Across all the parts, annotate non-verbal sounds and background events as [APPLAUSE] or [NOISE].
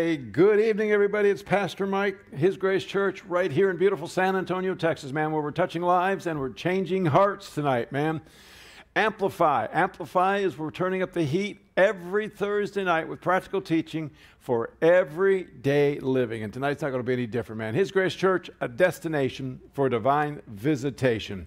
say good evening, everybody. It's Pastor Mike, His Grace Church, right here in beautiful San Antonio, Texas, man, where we're touching lives and we're changing hearts tonight, man. Amplify. Amplify is we're turning up the heat every Thursday night with practical teaching for everyday living. And tonight's not going to be any different, man. His Grace Church, a destination for divine visitation.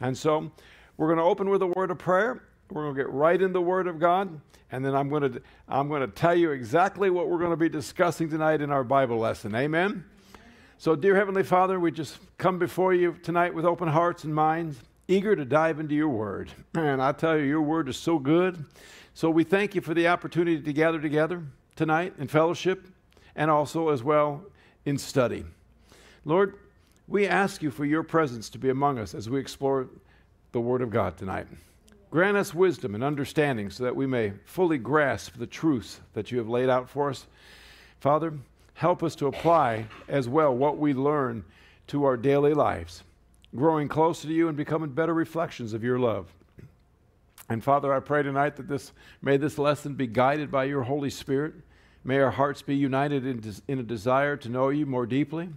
And so we're going to open with a word of prayer. We're going to get right in the Word of God and then I'm going to I'm going to tell you exactly what we're going to be discussing tonight in our Bible lesson. Amen. So, dear Heavenly Father, we just come before you tonight with open hearts and minds, eager to dive into your word. [CLEARS THROAT] And I tell you, your word is so good. So, we thank you for the opportunity to gather together tonight in fellowship and also as well in study. Lord, we ask you for your presence to be among us as we explore the word of God tonight. Grant us wisdom and understanding so that we may fully grasp the truths that you have laid out for us. Father, help us to apply as well what we learn to our daily lives, growing closer to you and becoming better reflections of your love. And Father, I pray tonight that this may this lesson be guided by your Holy Spirit. May our hearts be united in, in a desire to know you more deeply.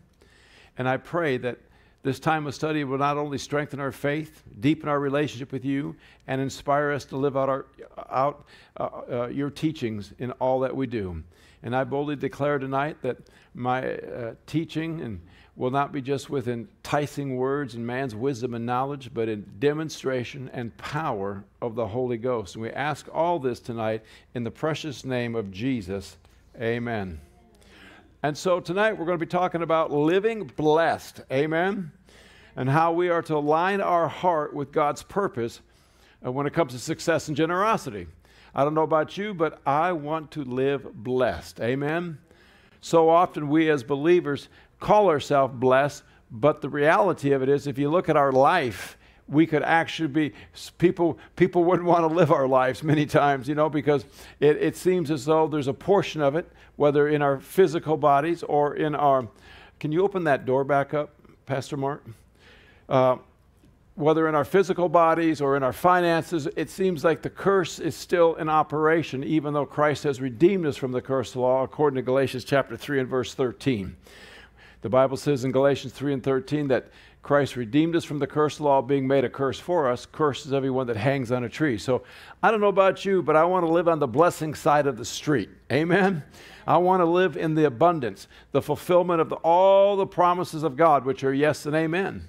And I pray that this time of study will not only strengthen our faith, deepen our relationship with you, and inspire us to live out, our, out uh, uh, your teachings in all that we do. And I boldly declare tonight that my uh, teaching and will not be just with enticing words and man's wisdom and knowledge, but in demonstration and power of the Holy Ghost. And we ask all this tonight in the precious name of Jesus. Amen. And so tonight we're going to be talking about living blessed. Amen and how we are to align our heart with God's purpose uh, when it comes to success and generosity. I don't know about you, but I want to live blessed. Amen. So often we as believers call ourselves blessed, but the reality of it is if you look at our life, we could actually be people people wouldn't want to live our lives many times you know because it, it seems as though there's a portion of it whether in our physical bodies or in our can you open that door back up pastor mark uh, whether in our physical bodies or in our finances, it seems like the curse is still in operation, even though Christ has redeemed us from the curse of law, according to Galatians chapter 3 and verse 13. The Bible says in Galatians 3 and 13 that Christ redeemed us from the curse law, being made a curse for us. Curses everyone that hangs on a tree. So I don't know about you, but I want to live on the blessing side of the street. Amen. I want to live in the abundance, the fulfillment of the, all the promises of God, which are yes and amen.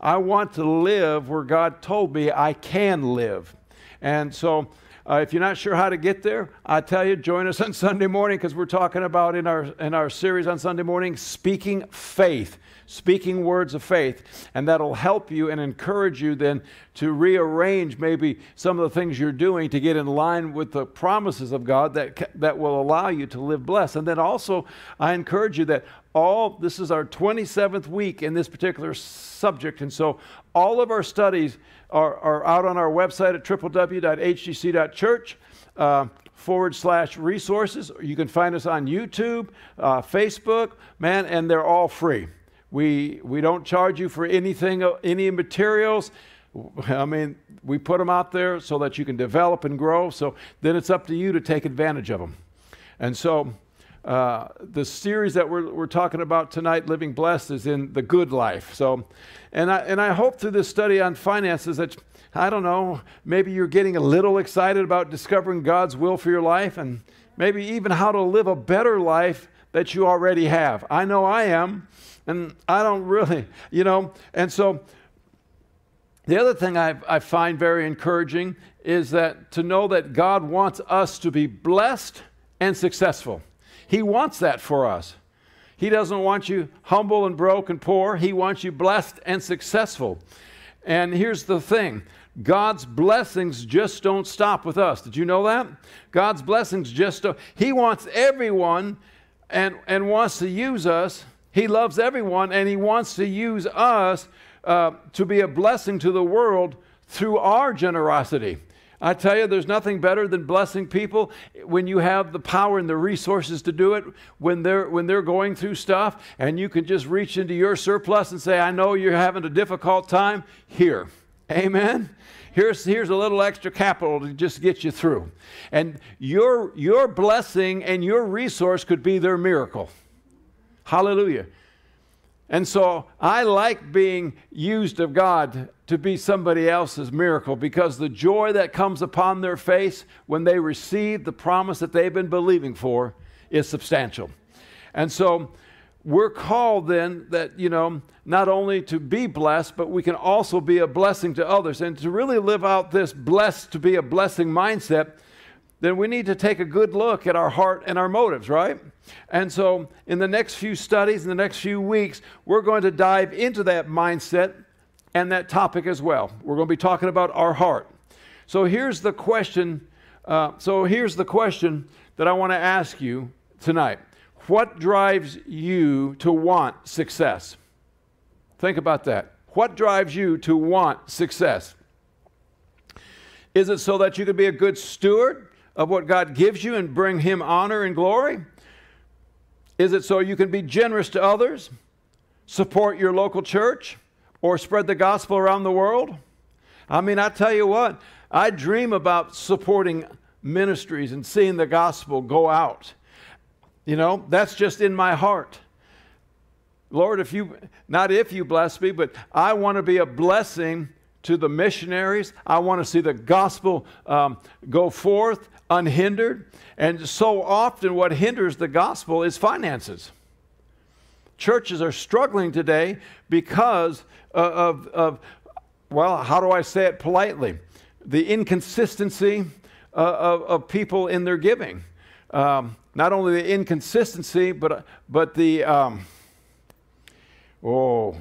I want to live where God told me I can live. And so, uh, if you're not sure how to get there, I tell you, join us on Sunday morning because we're talking about in our in our series on Sunday morning, speaking faith speaking words of faith, and that'll help you and encourage you then to rearrange maybe some of the things you're doing to get in line with the promises of God that, that will allow you to live blessed. And then also, I encourage you that all this is our 27th week in this particular subject, and so all of our studies are, are out on our website at www.hgc.church. Uh, forward slash resources. You can find us on YouTube, uh, Facebook, man, and they're all free. We, we don't charge you for anything, any materials. [LAUGHS] I mean, we put them out there so that you can develop and grow. So then it's up to you to take advantage of them. And so uh, the series that we're, we're talking about tonight, Living Blessed, is in the good life. So, and I, and I hope through this study on finances that, I don't know, maybe you're getting a little excited about discovering God's will for your life and maybe even how to live a better life that you already have. I know I am. And I don't really, you know, and so the other thing I, I find very encouraging is that to know that God wants us to be blessed and successful. He wants that for us. He doesn't want you humble and broke and poor. He wants you blessed and successful. And here's the thing God's blessings just don't stop with us. Did you know that? God's blessings just don't. He wants everyone and, and wants to use us he loves everyone and He wants to use us uh, to be a blessing to the world through our generosity. I tell you, there's nothing better than blessing people when you have the power and the resources to do it when they're, when they're going through stuff and you can just reach into your surplus and say, I know you're having a difficult time. Here. Amen. Here's, here's a little extra capital to just get you through. And your, your blessing and your resource could be their miracle. Hallelujah. And so I like being used of God to be somebody else's miracle because the joy that comes upon their face when they receive the promise that they've been believing for is substantial. And so we're called then that, you know, not only to be blessed, but we can also be a blessing to others. And to really live out this blessed to be a blessing mindset, then we need to take a good look at our heart and our motives, right? And so, in the next few studies, in the next few weeks, we're going to dive into that mindset and that topic as well. We're going to be talking about our heart. So, here's the question. Uh, so, here's the question that I want to ask you tonight What drives you to want success? Think about that. What drives you to want success? Is it so that you can be a good steward of what God gives you and bring Him honor and glory? Is it so you can be generous to others, support your local church, or spread the gospel around the world? I mean, I tell you what, I dream about supporting ministries and seeing the gospel go out. You know, that's just in my heart. Lord, if you, not if you bless me, but I want to be a blessing to the missionaries. I want to see the gospel um, go forth unhindered. And so often, what hinders the gospel is finances. Churches are struggling today because of, of well, how do I say it politely? The inconsistency uh, of, of, people in their giving. Um, not only the inconsistency, but, but the, um, oh,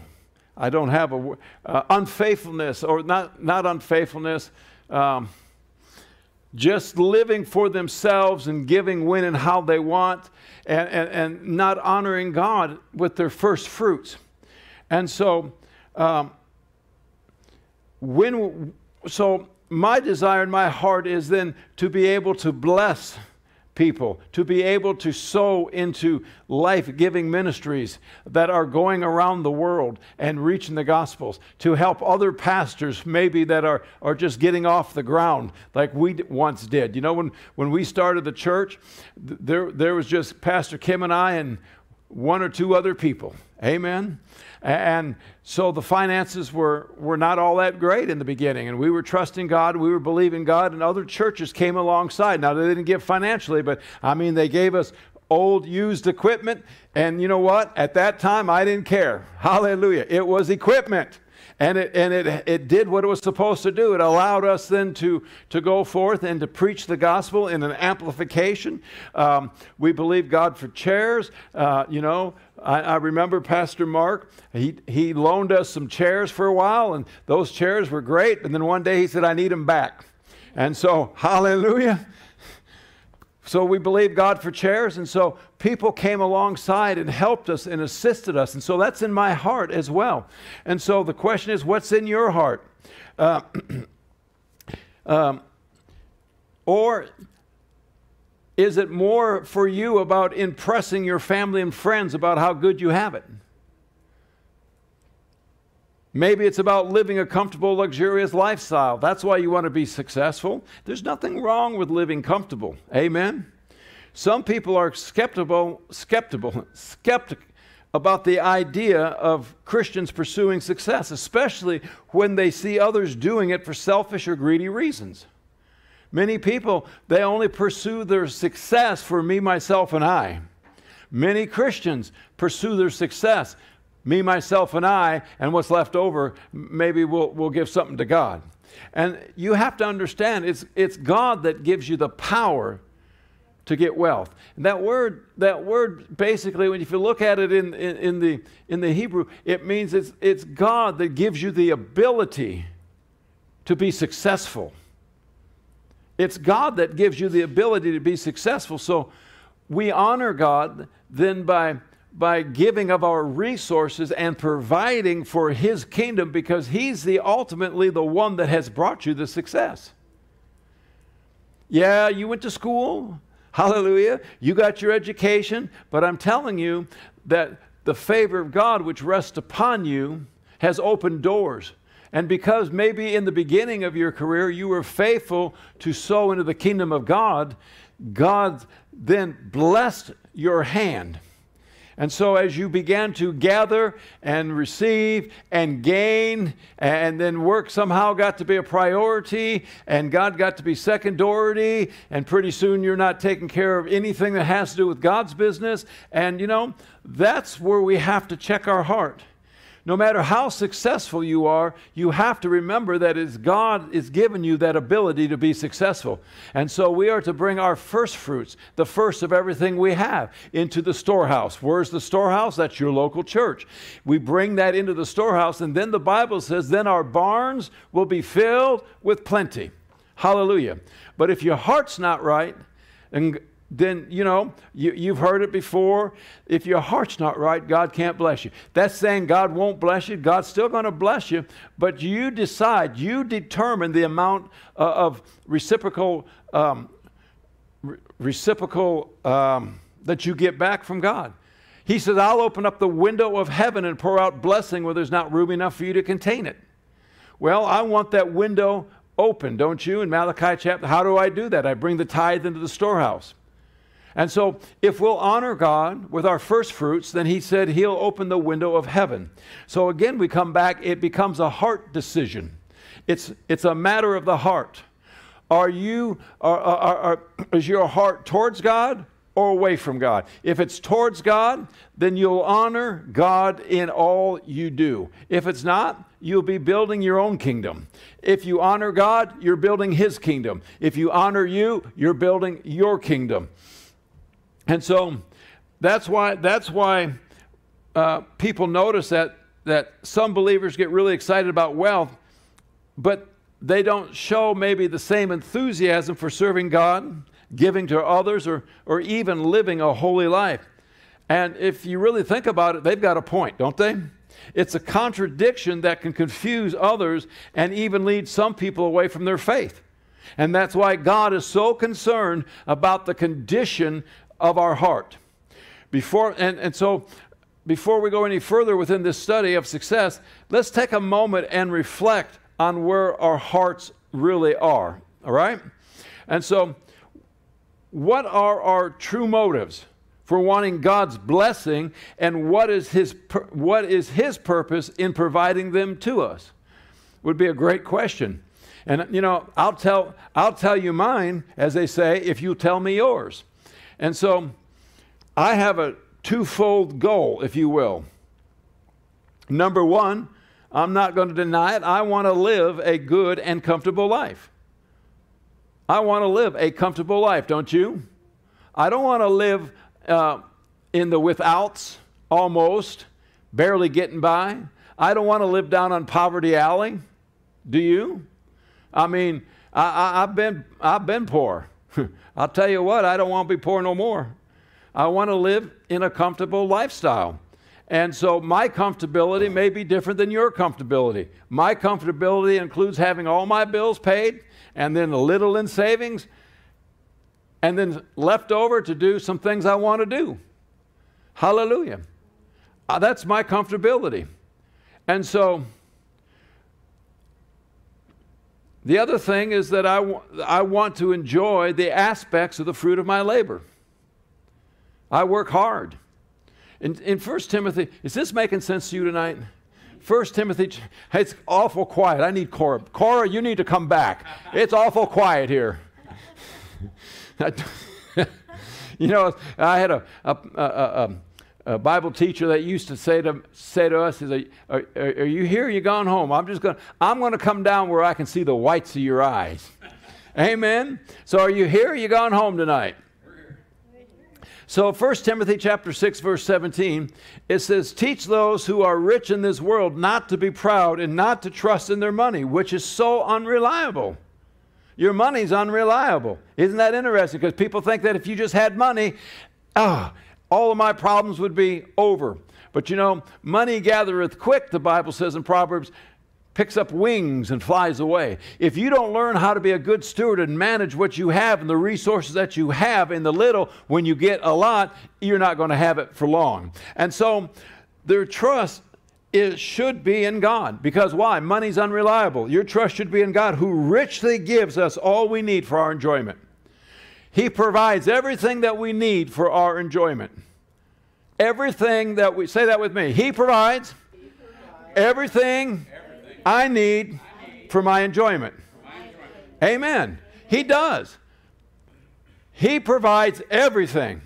I don't have a, uh, unfaithfulness, or not, not unfaithfulness. Um, just living for themselves and giving when and how they want and, and, and not honoring God with their first fruits. And so, um, when, so my desire in my heart is then to be able to bless people, to be able to sow into life giving ministries that are going around the world and reaching the Gospels, to help other pastors maybe that are, are just getting off the ground like we once did. You know, when, when we started the church, there, there was just Pastor Kim and I and one or two other people. Amen. And so the finances were, were not all that great in the beginning. And we were trusting God, we were believing God, and other churches came alongside. Now, they didn't give financially, but I mean, they gave us old used equipment. And you know what? At that time, I didn't care. Hallelujah. It was equipment and it, and it, it did what it was supposed to do. It allowed us then to, to go forth and to preach the gospel in an amplification. Um, we believe God for chairs. Uh, you know, I, I, remember Pastor Mark, he, he loaned us some chairs for a while, and those chairs were great. And then one day he said, I need them back. And so, [LAUGHS] hallelujah. So we believe God for chairs, and so people came alongside and helped us and assisted us. And so that's in my heart as well. And so the question is, what's in your heart? Uh, [CLEARS THROAT] um, or is it more for you about impressing your family and friends about how good you have it? Maybe it's about living a comfortable, luxurious lifestyle. That's why you want to be successful. There's nothing wrong with living comfortable. Amen. Some people are skeptical, skeptical, skeptic about the idea of Christians pursuing success, especially when they see others doing it for selfish or greedy reasons. Many people, they only pursue their success for me, myself, and I. Many Christians pursue their success me, myself, and I, and what's left over, maybe we'll, we'll give something to God. And you have to understand it's, it's God that gives you the power to get wealth. And that word, that word basically, when if you look at it in, in, in, the, in the Hebrew, it means it's, it's God that gives you the ability to be successful. It's God that gives you the ability to be successful. So we honor God then by by giving of our resources and providing for his kingdom because he's the ultimately the one that has brought you the success. Yeah, you went to school. Hallelujah. You got your education, but I'm telling you that the favor of God which rests upon you has opened doors And because maybe in the beginning of your career you were faithful to sow into the kingdom of God, God then blessed your hand. And so, as you began to gather and receive and gain, and then work somehow got to be a priority, and God got to be secondary, and pretty soon you're not taking care of anything that has to do with God's business. And you know, that's where we have to check our heart no matter how successful you are, you have to remember that it's God is given you that ability to be successful. And so we are to bring our first fruits, the first of everything we have, into the storehouse. Where's the storehouse? That's your local church. We bring that into the storehouse, and then the Bible says, then our barns will be filled with plenty. Hallelujah. But if your heart's not right, and then you know you, have heard it before. If your heart's not right god can't bless you. That's saying god won't bless you. God's still going to bless you but you decide you determine the amount uh, of reciprocal um, re- reciprocal um, that you get back from god. He says i'll open up the window of heaven and pour out blessing where there's not room enough for you to contain it. Well i want that window open don't you? In malachi chapter how do i do that? I bring the tithe into the storehouse and so, if we'll honor God with our first fruits, then He said He'll open the window of heaven. So, again, we come back, it becomes a heart decision. It's, it's a matter of the heart. Are you, are, are, are, is your heart towards God or away from God? If it's towards God, then you'll honor God in all you do. If it's not, you'll be building your own kingdom. If you honor God, you're building His kingdom. If you honor you, you're building your kingdom. And so that's why, that's why uh, people notice that, that some believers get really excited about wealth, but they don't show maybe the same enthusiasm for serving God, giving to others, or, or even living a holy life. And if you really think about it, they've got a point, don't they? It's a contradiction that can confuse others and even lead some people away from their faith. And that's why God is so concerned about the condition of our heart. Before, and, and so, before we go any further within this study of success, let's take a moment and reflect on where our hearts really are. All right? And so, what are our true motives for wanting God's blessing, and what is His, what is his purpose in providing them to us? Would be a great question. And you know, I'll tell, I'll tell you mine, as they say, if you tell me yours. And so I have a twofold goal, if you will. Number one, I'm not going to deny it. I want to live a good and comfortable life. I want to live a comfortable life, don't you? I don't want to live uh, in the withouts, almost, barely getting by. I don't want to live down on poverty alley. Do you? I mean, I, have been, I've been poor. [LAUGHS] I'll tell you what, I don't want to be poor no more. I want to live in a comfortable lifestyle. And so my comfortability may be different than your comfortability. My comfortability includes having all my bills paid and then a little in savings and then left over to do some things I want to do. Hallelujah. Uh, that's my comfortability. And so The other thing is that I, w- I want to enjoy the aspects of the fruit of my labor. I work hard. In, in 1 Timothy, is this making sense to you tonight? 1 Timothy, it's awful quiet. I need Cora. Cora, you need to come back. It's awful quiet here. [LAUGHS] [LAUGHS] you know, I had a, a, a, a a Bible teacher that used to say to, say to us, is, are, are, are you here? you gone home? I'm just going I'm going to come down where I can see the whites of your eyes. Amen. So are you here? you gone home tonight? So 1 Timothy chapter 6 verse 17 it says teach those who are rich in this world not to be proud and not to trust in their money which is so unreliable. Your money's unreliable. Isn't that interesting because people think that if you just had money oh, all of my problems would be over. But you know, money gathereth quick, the Bible says in Proverbs, picks up wings and flies away. If you don't learn how to be a good steward and manage what you have and the resources that you have in the little, when you get a lot, you're not going to have it for long. And so their trust is, should be in God. Because why? Money's unreliable. Your trust should be in God who richly gives us all we need for our enjoyment. He provides everything that we need for our enjoyment. Everything that we, say that with me. He provides, he provides everything, everything, I need, I need for my. For my enjoyment. Amen. He does. He provides everything.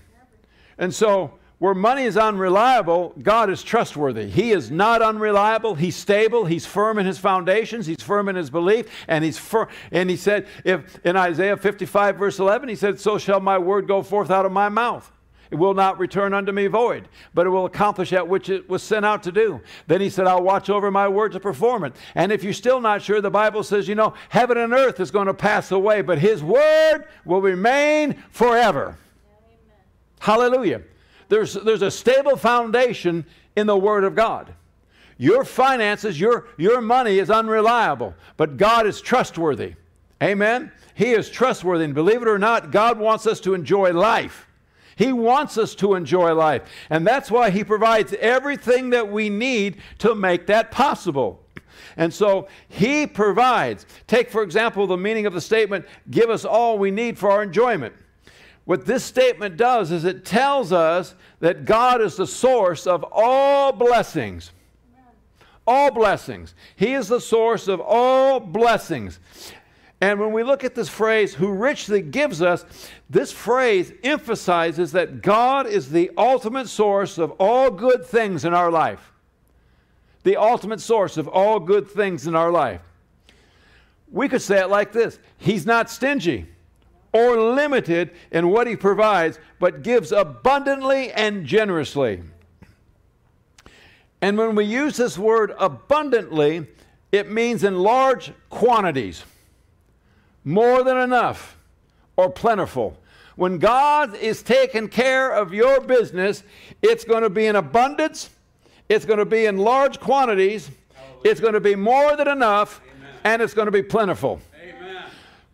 And so, where money is unreliable, God is trustworthy. He is not unreliable. He's stable. He's firm in his foundations. He's firm in his belief. And he's firm. And he said, if in Isaiah 55, verse 11, he said, So shall my word go forth out of my mouth. It will not return unto me void, but it will accomplish that which it was sent out to do. Then he said, I'll watch over my word to perform it. And if you're still not sure, the Bible says, you know, heaven and earth is going to pass away, but his word will remain forever. Amen. Hallelujah. There's, there's a stable foundation in the word of God. Your finances, your, your money is unreliable, but God is trustworthy. Amen? He is trustworthy. And believe it or not, God wants us to enjoy life. He wants us to enjoy life. And that's why He provides everything that we need to make that possible. And so He provides. Take, for example, the meaning of the statement, give us all we need for our enjoyment. What this statement does is it tells us that God is the source of all blessings. All blessings. He is the source of all blessings. And when we look at this phrase, who richly gives us, this phrase emphasizes that God is the ultimate source of all good things in our life. The ultimate source of all good things in our life. We could say it like this He's not stingy or limited in what He provides, but gives abundantly and generously. And when we use this word abundantly, it means in large quantities more than enough, or plentiful. When God is taking care of your business, it's going to be in abundance, it's going to be in large quantities, it's going to be more than enough, Amen. and it's going to be plentiful.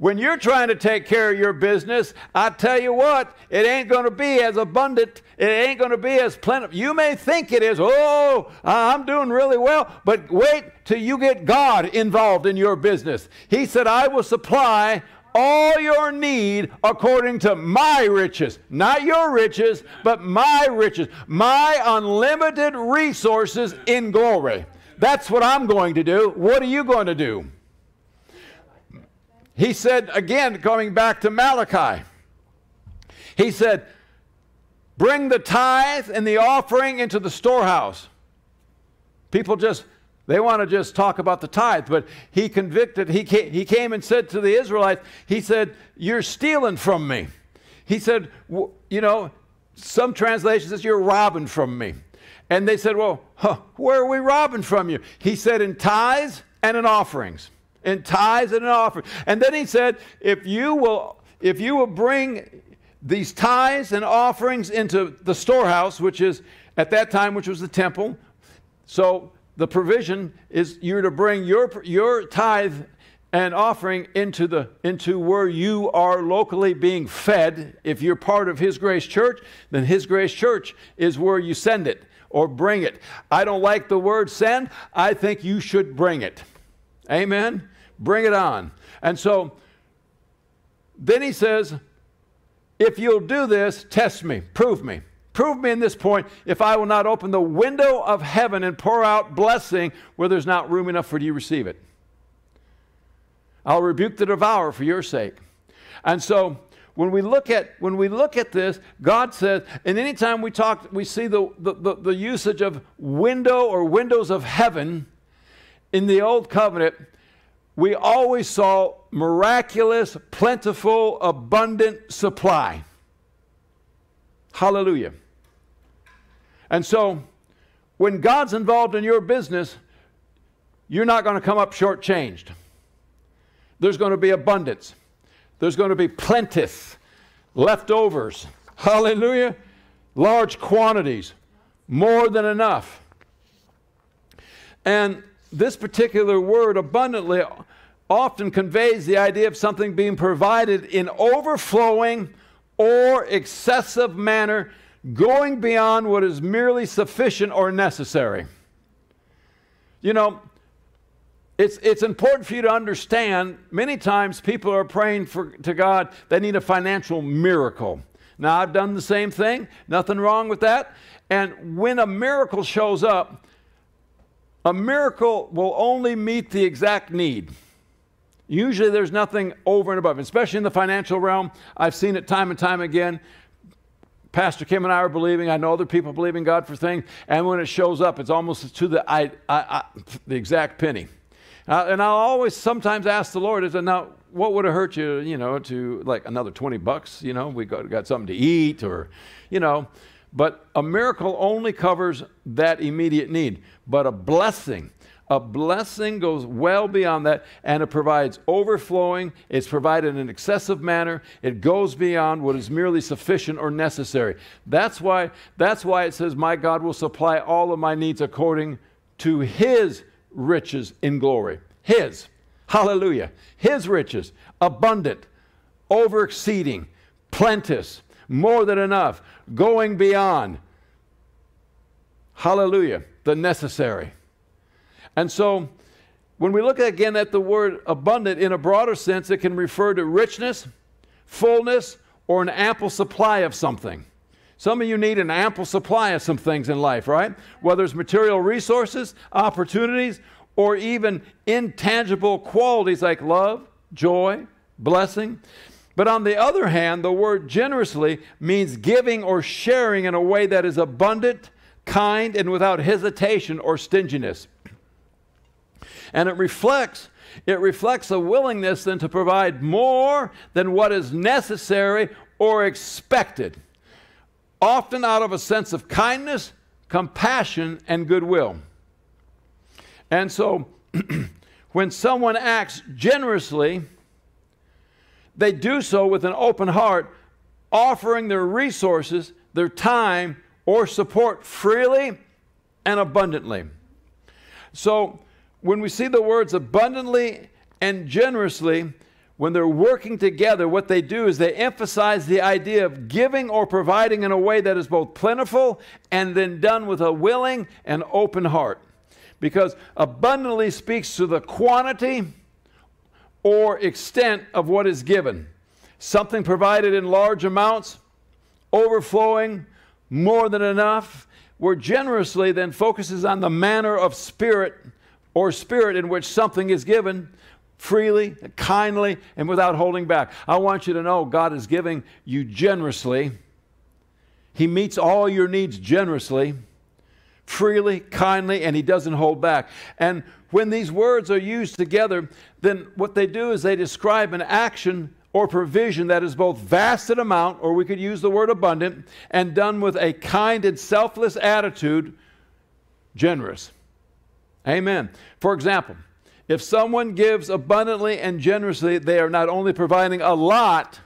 When you're trying to take care of your business, I tell you what, it ain't going to be as abundant. It ain't going to be as plentiful. You may think it is, oh, I'm doing really well, but wait till you get God involved in your business. He said, I will supply all your need according to my riches. Not your riches, but my riches. My unlimited resources in glory. That's what I'm going to do. What are you going to do? He said, again, going back to Malachi, he said, Bring the tithe and the offering into the storehouse. People just, they want to just talk about the tithe, but he convicted, he came, he came and said to the Israelites, he said, You're stealing from me. He said, You know, some translations says, You're robbing from me. And they said, Well, huh, where are we robbing from you? He said, In tithes and in offerings in tithes and in offering. And then he said, if you will, if you will bring these tithes and offerings into the storehouse, which is at that time, which was the temple. So the provision is you're to bring your your tithe and offering into the into where you are locally being fed. If you're part of His Grace Church, then His Grace Church is where you send it or bring it. I don't like the word send. I think you should bring it. Amen. Bring it on. And so then he says, If you'll do this, test me, prove me. Prove me in this point if I will not open the window of heaven and pour out blessing where there's not room enough for you to receive it. I'll rebuke the devourer for your sake. And so when we look at when we look at this, God says, and anytime we talk, we see the, the, the, the usage of window or windows of heaven in the old covenant, we always saw miraculous, plentiful, abundant supply. Hallelujah. And so, when God's involved in your business, you're not going to come up shortchanged. There's going to be abundance. There's going to be plentis, leftovers. Hallelujah. Large quantities, more than enough. And this particular word, abundantly, often conveys the idea of something being provided in overflowing or excessive manner, going beyond what is merely sufficient or necessary. you know, it's, it's important for you to understand many times people are praying for, to God, they need a financial miracle. Now, I've done the same thing, nothing wrong with that. And when a miracle shows up, a miracle will only meet the exact need. Usually there's nothing over and above, especially in the financial realm. I've seen it time and time again. Pastor Kim and I are believing. I know other people believing God for things, and when it shows up, it's almost to the I, I, I, the exact penny. Uh, and I'll always sometimes ask the Lord, is it now what would have hurt you, you know, to like another 20 bucks, you know, we got, got something to eat or, you know, but a miracle only covers that immediate need. But a blessing, a blessing goes well beyond that and it provides overflowing. It's provided in an excessive manner. It goes beyond what is merely sufficient or necessary. That's why, that's why it says, My God will supply all of my needs according to his riches in glory. His. Hallelujah. His riches, abundant, over exceeding, plenteous, more than enough, going beyond. Hallelujah. The necessary. And so, when we look again at the word abundant in a broader sense, it can refer to richness, fullness, or an ample supply of something. Some of you need an ample supply of some things in life, right? Whether it's material resources, opportunities, or even intangible qualities like love, joy, blessing. But on the other hand, the word generously means giving or sharing in a way that is abundant, kind, and without hesitation or stinginess. And it reflects it reflects a willingness then to provide more than what is necessary or expected, often out of a sense of kindness, compassion, and goodwill. And so, [CLEARS THROAT] when someone acts generously, they do so with an open heart, offering their resources, their time, or support freely and abundantly. So, when we see the words abundantly and generously, when they're working together, what they do is they emphasize the idea of giving or providing in a way that is both plentiful and then done with a willing and open heart because abundantly speaks to the quantity or extent of what is given. Something provided in large amounts, overflowing, more than enough, where generously then focuses on the manner of spirit or spirit in which something is given freely, kindly, and without holding back. I want you to know God is giving you generously. He meets all your needs generously freely, kindly, and he doesn't hold back. And when these words are used together, then what they do is they describe an action or provision that is both vast in amount, or we could use the word abundant, and done with a kind and selfless attitude, generous. Amen. For example, if someone gives abundantly and generously, they are not only providing a lot,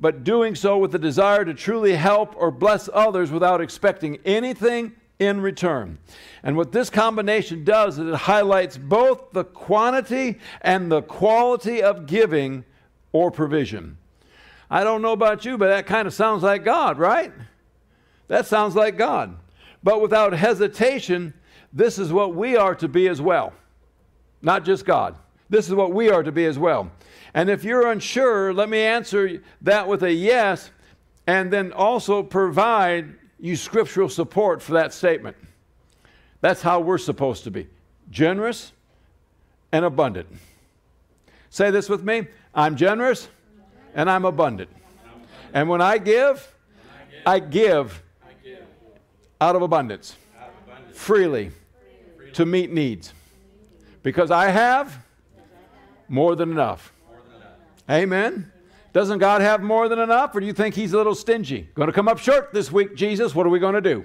but doing so with the desire to truly help or bless others without expecting anything in return. And what this combination does is it highlights both the quantity and the quality of giving or provision. I don't know about you, but that kind of sounds like God, right? That sounds like God. But without hesitation, this is what we are to be as well. Not just God. This is what we are to be as well. And if you're unsure, let me answer that with a yes, and then also provide you scriptural support for that statement. That's how we're supposed to be generous and abundant. Say this with me I'm generous and I'm abundant. And when I give, I give out of abundance, freely to meet needs. Because I have more than enough. Amen. Doesn't God have more than enough, or do you think He's a little stingy? Going to come up short this week, Jesus. What are we going to do?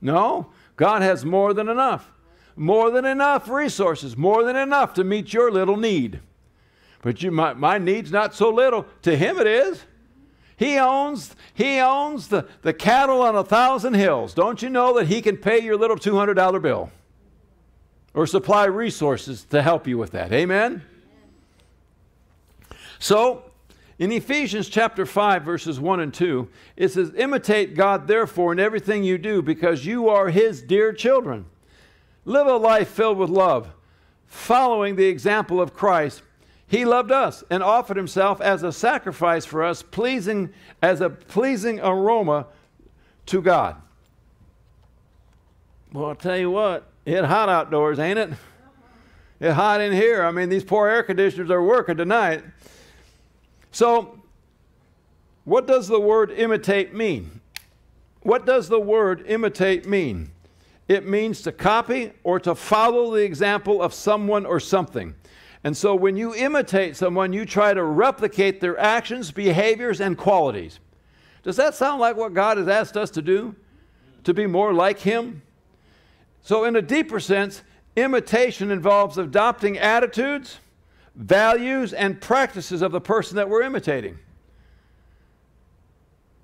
No, God has more than enough. More than enough resources, more than enough to meet your little need. But you, my, my need's not so little. To Him it is. He owns, he owns the, the cattle on a thousand hills. Don't you know that He can pay your little $200 bill? Or supply resources to help you with that. Amen? So, in Ephesians chapter 5, verses 1 and 2, it says, Imitate God therefore in everything you do, because you are his dear children. live a life filled with love, following the example of Christ. He loved us and offered himself as a sacrifice for us, pleasing as a pleasing aroma to God. Well, I'll tell you what, it's hot outdoors, ain't it? It's hot in here. I mean, these poor air conditioners are working tonight. So, what does the word imitate mean? What does the word imitate mean? It means to copy or to follow the example of someone or something. And so when you imitate someone, you try to replicate their actions, behaviors, and qualities. Does that sound like what God has asked us to do? To be more like Him? So, in a deeper sense, imitation involves adopting attitudes, values, and practices of the person that we're imitating.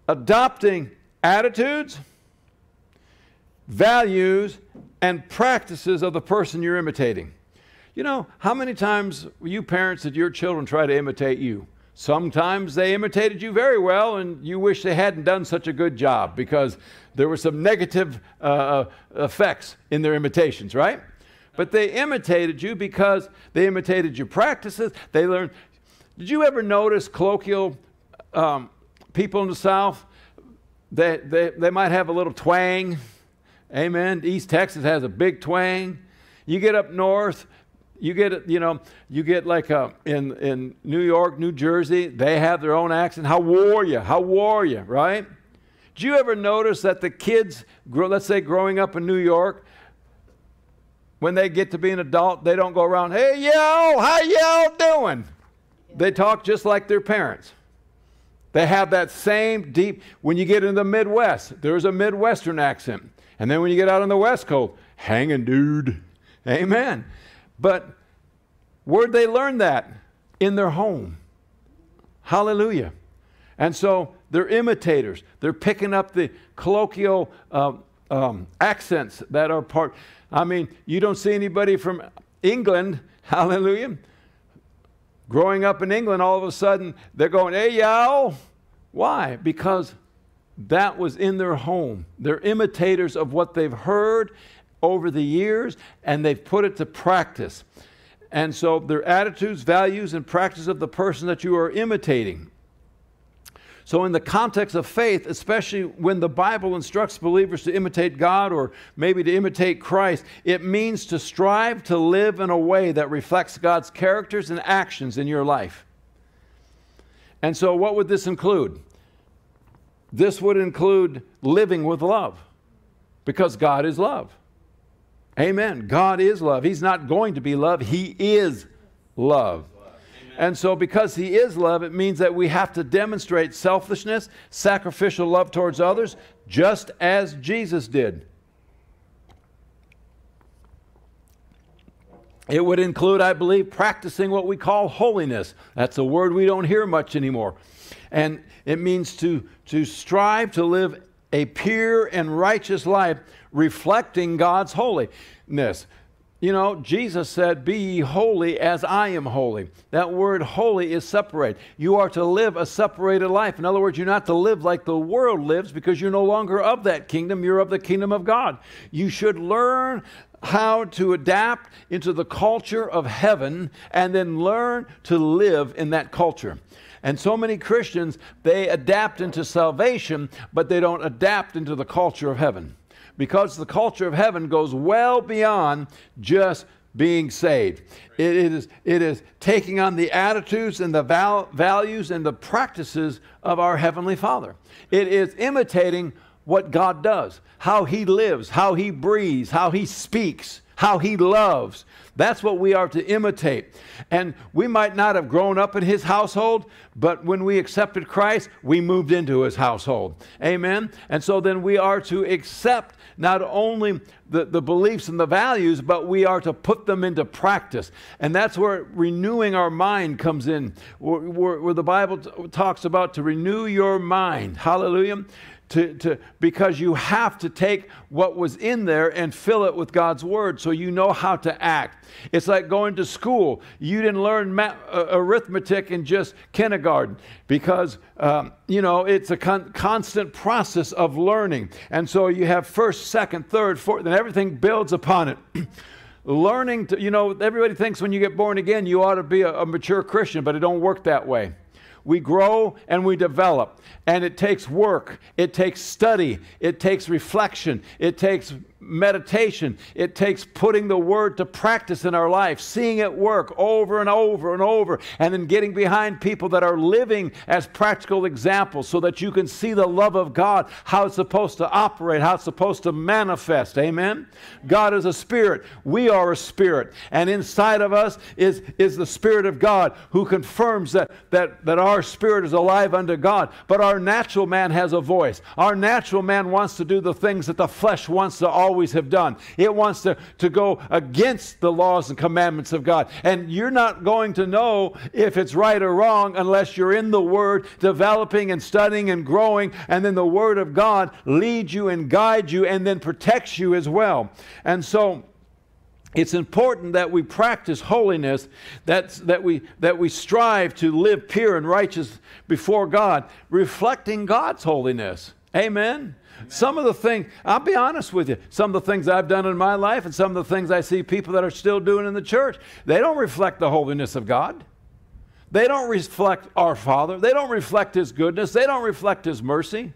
Adopting attitudes, values, and practices of the person you're imitating. You know, how many times you parents did your children try to imitate you? Sometimes they imitated you very well, and you wish they hadn't done such a good job because there were some negative uh, uh, effects in their imitations, right? But they imitated you because they imitated your practices. They learned. Did you ever notice colloquial um, people in the South? They, they, they might have a little twang. Amen. East Texas has a big twang. You get up north, you get, you know, you get like a, uh, in, in New York, New Jersey, they have their own accent. How war you? How war you, right? Do you ever notice that the kids, let's say growing up in New York, when they get to be an adult, they don't go around, hey, yo, how y'all doing? They talk just like their parents. They have that same deep, when you get in the Midwest, there's a Midwestern accent. And then when you get out on the West Coast, hanging dude. Amen. But where'd they learn that? In their home. Hallelujah. And so they're imitators. They're picking up the colloquial uh, um, accents that are part. I mean, you don't see anybody from England, [LAUGHS] hallelujah, growing up in England, all of a sudden they're going, hey, y'all. Why? Because that was in their home. They're imitators of what they've heard over the years and they've put it to practice. And so their attitudes, values, and practice of the person that you are imitating. So, in the context of faith, especially when the Bible instructs believers to imitate God or maybe to imitate Christ, it means to strive to live in a way that reflects God's characters and actions in your life. And so, what would this include? This would include living with love because God is love. Amen. God is love. He's not going to be love, He is love. And so, because He is love, it means that we have to demonstrate selflessness, sacrificial love towards others, just as Jesus did. It would include, I believe, practicing what we call holiness. That's a word we don't hear much anymore. And it means to, to strive to live a pure and righteous life reflecting God's holiness. You know, Jesus said, Be ye holy as I am holy. That word holy is separate. You are to live a separated life. In other words, you're not to live like the world lives because you're no longer of that kingdom, you're of the kingdom of God. You should learn how to adapt into the culture of heaven and then learn to live in that culture. And so many Christians, they adapt into salvation, but they don't adapt into the culture of heaven because the culture of heaven goes well beyond just being saved. It is, it is taking on the attitudes and the val- values and the practices of our Heavenly Father. It is imitating what God does, how He lives, how He breathes, how He speaks, how He loves. That's what we are to imitate. And we might not have grown up in his household, but when we accepted Christ, we moved into his household. Amen? And so then we are to accept not only the, the beliefs and the values, but we are to put them into practice. And that's where renewing our mind comes in, where, where, where the Bible talks about to renew your mind. Hallelujah. To, to, because you have to take what was in there and fill it with God's word so you know how to act. It's like going to school. You didn't learn uh, arithmetic in just kindergarten because, um, you know, it's a con- constant process of learning. And so you have first, second, third, fourth, and everything builds upon it. [CLEARS THROAT] learning to, you know, everybody thinks when you get born again, you ought to be a, a mature Christian, but it don't work that way we grow and we develop. And it takes work, it takes study, it takes reflection, it takes meditation. It takes putting the word to practice in our life, seeing it work over and over and over, and then getting behind people that are living as practical examples so that you can see the love of God, how it's supposed to operate, how it's supposed to manifest. Amen? God is a spirit. We are a spirit. And inside of us is, is the Spirit of God who confirms that, that, that our spirit is alive unto God. But our natural man has a voice. Our natural man wants to do the things that the flesh wants to always always have done. It wants to, to go against the laws and commandments of God. And you're not going to know if it's right or wrong unless you're in the Word, developing and studying and growing, and then the Word of God leads you and guides you and then protects you as well. And so, it's important that we practice holiness, that's, that, we, that we strive to live pure and righteous before God, reflecting God's holiness. Amen. Some of the things, I'll be honest with you, some of the things I've done in my life and some of the things I see people that are still doing in the church, they don't reflect the holiness of God. They don't reflect our Father. They don't reflect His goodness. They don't reflect His mercy.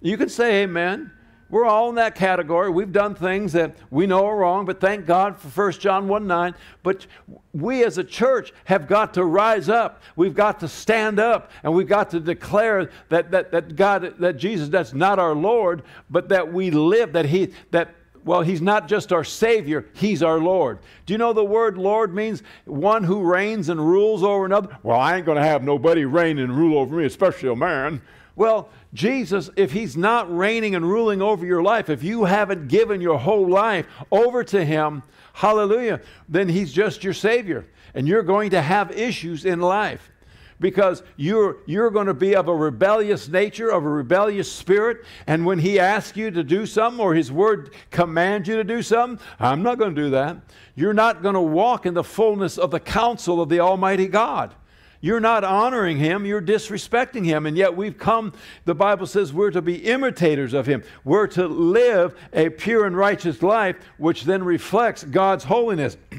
You can say amen. We're all in that category. We've done things that we know are wrong, but thank God for 1 John 1 9. But we as a church have got to rise up. We've got to stand up and we've got to declare that, that, that God, that Jesus, that's not our Lord, but that we live, that He, that well, he's not just our Savior, he's our Lord. Do you know the word Lord means one who reigns and rules over another? Well, I ain't going to have nobody reign and rule over me, especially a man. Well, Jesus, if He's not reigning and ruling over your life, if you haven't given your whole life over to Him, hallelujah, then He's just your Savior. And you're going to have issues in life because you're, you're going to be of a rebellious nature, of a rebellious spirit. And when He asks you to do something or His Word commands you to do something, I'm not going to do that. You're not going to walk in the fullness of the counsel of the Almighty God. You're not honoring him, you're disrespecting him. And yet we've come, the Bible says we're to be imitators of him. We're to live a pure and righteous life, which then reflects God's holiness. [CLEARS THROAT]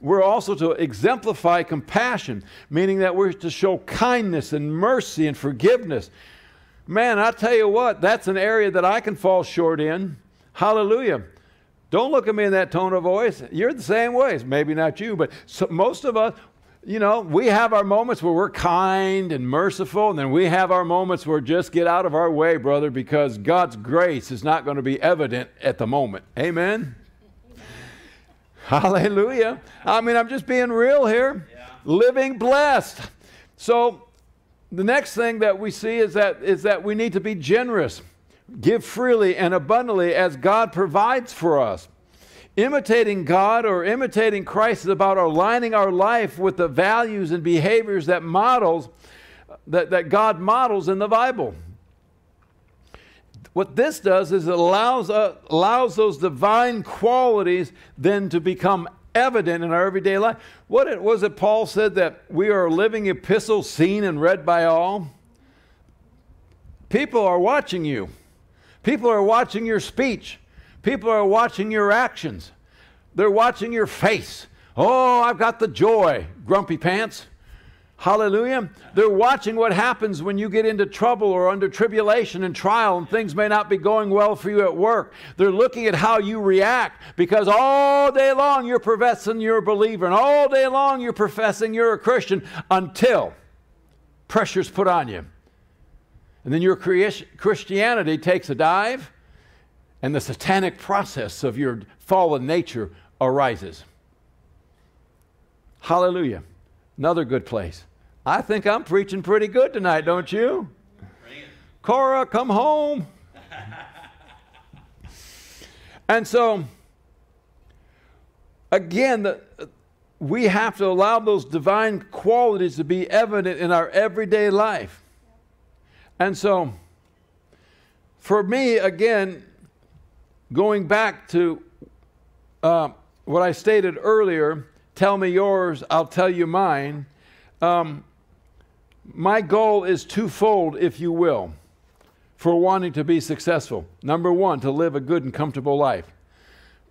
We're also to exemplify compassion, meaning that we're to show kindness and mercy and forgiveness. Man, I tell you what, that's an area that I can fall short in. Hallelujah. Don't look at me in that tone of voice. You're the same way. Maybe not you, but so most of us, you know, we have our moments where we're kind and merciful, and then we have our moments where just get out of our way, brother, because God's grace is not going to be evident at the moment. Amen? Hallelujah. I mean, I'm just being real here. Yeah. Living blessed. So, the next thing that we see is that, is that we need to be generous, give freely and abundantly as God provides for us. Imitating God or imitating Christ is about aligning our life with the values and behaviors that models that, that God models in the Bible. What this does is it allows, uh, allows those divine qualities then to become evident in our everyday life. What it, was it Paul said that we are a living epistle seen and read by all? People are watching you. People are watching your speech. People are watching your actions, they're watching your face. Oh, I've got the joy, grumpy pants. Hallelujah. They're watching what happens when you get into trouble or under tribulation and trial and things may not be going well for you at work. They're looking at how you react because all day long you're professing you're a believer and all day long you're professing you're a Christian until pressure's put on you. And then your Christianity takes a dive and the satanic process of your fallen nature arises. Hallelujah. Another good place. I think I'm preaching pretty good tonight, don't you? Cora, come home. [LAUGHS] and so, again, the, we have to allow those divine qualities to be evident in our everyday life. And so, for me, again, going back to uh, what I stated earlier, tell me yours, I'll tell you mine. Um, my goal is twofold, if you will, for wanting to be successful. Number one, to live a good and comfortable life.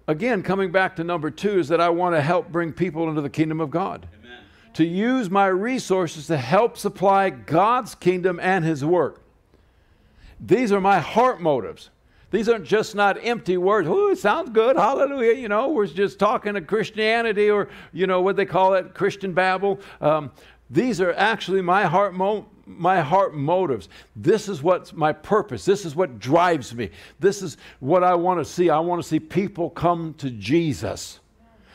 Again, coming back to number two, is that I want to help bring people into the kingdom of God. Amen. To use my resources to help supply God's kingdom and His work. These are my heart motives. These aren't just not empty words. Oh, it sounds good. Hallelujah. You know, we're just talking of Christianity or, you know, what they call it, Christian babble. Um, these are actually my heart mo- my heart motives. This is what's my purpose. This is what drives me. This is what I want to see. I want to see people come to Jesus.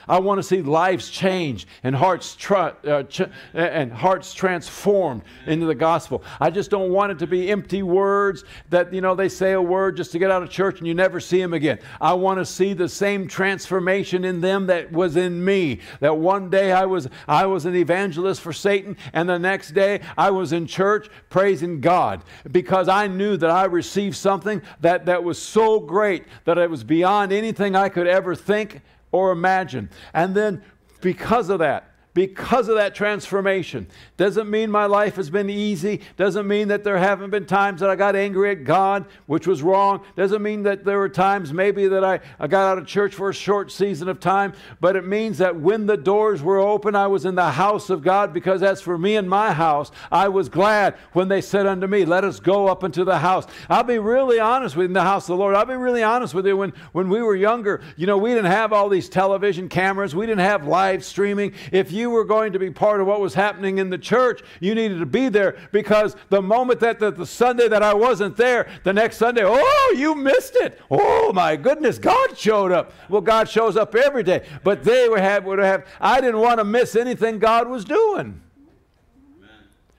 I want to see lives change and hearts, tra- uh, ch- and hearts transformed into the gospel. I just don't want it to be empty words that, you know, they say a word just to get out of church and you never see them again. I want to see the same transformation in them that was in me. That one day I was, I was an evangelist for Satan and the next day I was in church praising God because I knew that I received something that, that was so great that it was beyond anything I could ever think or imagine. And then because of that, because of that transformation. Doesn't mean my life has been easy. Doesn't mean that there haven't been times that I got angry at God, which was wrong. Doesn't mean that there were times maybe that I, I got out of church for a short season of time. But it means that when the doors were open, I was in the house of God because as for me and my house, I was glad when they said unto me, Let us go up into the house. I'll be really honest with you in the house of the Lord. I'll be really honest with you. When, when we were younger, you know, we didn't have all these television cameras, we didn't have live streaming. If you were going to be part of what was happening in the church, you needed to be there because the moment that the, the Sunday that I wasn't there, the next Sunday, oh, you missed it. Oh my goodness, God showed up. Well, God shows up every day, but they would have, would have I didn't want to miss anything God was doing.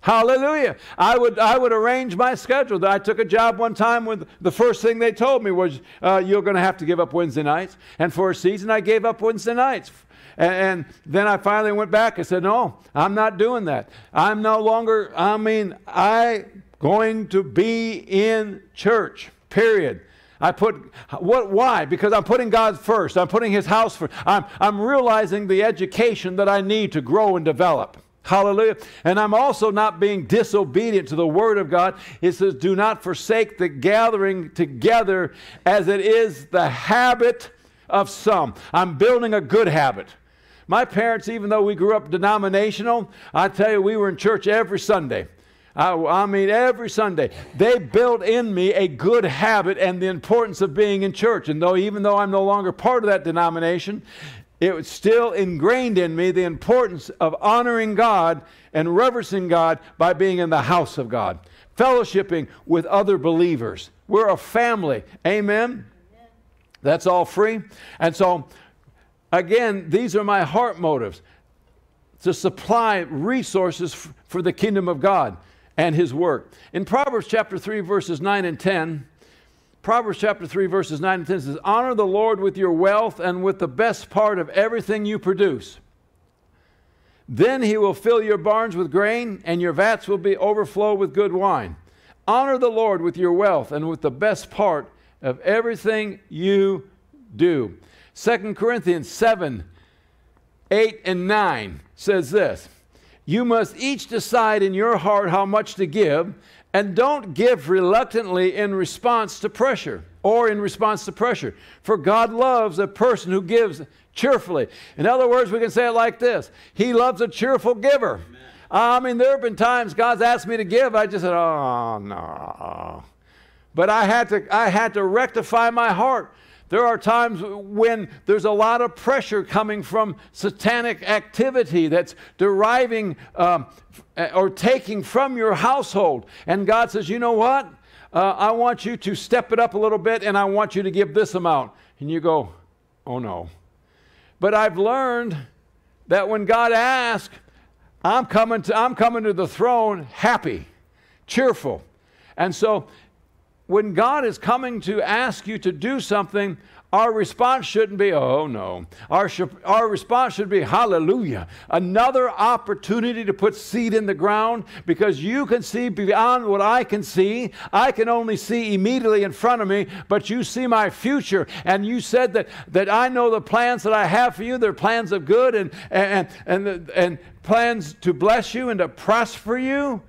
Hallelujah. I would, I would arrange my schedule. I took a job one time when the first thing they told me was, uh, You're going to have to give up Wednesday nights. And for a season, I gave up Wednesday nights. And, and then I finally went back and said, No, I'm not doing that. I'm no longer, I mean, I going to be in church, period. I put what why? Because I'm putting God first. I'm putting his house first. I'm, I'm realizing the education that I need to grow and develop. Hallelujah. And I'm also not being disobedient to the word of God. It says, Do not forsake the gathering together as it is the habit of some. I'm building a good habit. My parents, even though we grew up denominational, I tell you, we were in church every Sunday. I, I, mean, every Sunday. They built in me a good habit and the importance of being in church. And though, even though I'm no longer part of that denomination, it was still ingrained in me the importance of honoring God and reverencing God by being in the house of God, fellowshipping with other believers. We're a family. Amen? Amen. That's all free. And so Again, these are my heart motives to supply resources for the kingdom of God and his work. In Proverbs chapter 3, verses 9 and 10, Proverbs chapter 3, verses 9 and 10 says, Honor the Lord with your wealth and with the best part of everything you produce. Then he will fill your barns with grain, and your vats will be overflow with good wine. Honor the Lord with your wealth and with the best part of everything you do. 2 Corinthians 7 8 and 9 says this You must each decide in your heart how much to give, and don't give reluctantly in response to pressure or in response to pressure. For God loves a person who gives cheerfully. In other words, we can say it like this He loves a cheerful giver. Amen. I mean, there have been times God's asked me to give, I just said, Oh, no. But I had to, I had to rectify my heart. There are times when there's a lot of pressure coming from satanic activity that's deriving um, or taking from your household. And God says, you know what? Uh, I want you to step it up a little bit and I want you to give this amount. And you go, oh no. But I've learned that when God asks, I'm coming to, I'm coming to the throne happy, cheerful. And so when God is coming to ask you to do something, our response shouldn't be, oh no. Our, our response should be, hallelujah. Another opportunity to put seed in the ground because you can see beyond what I can see. I can only see immediately in front of me, but you see my future. And you said that, that I know the plans that I have for you. They're plans of good and, and, and, and, and plans to bless you and to prosper you.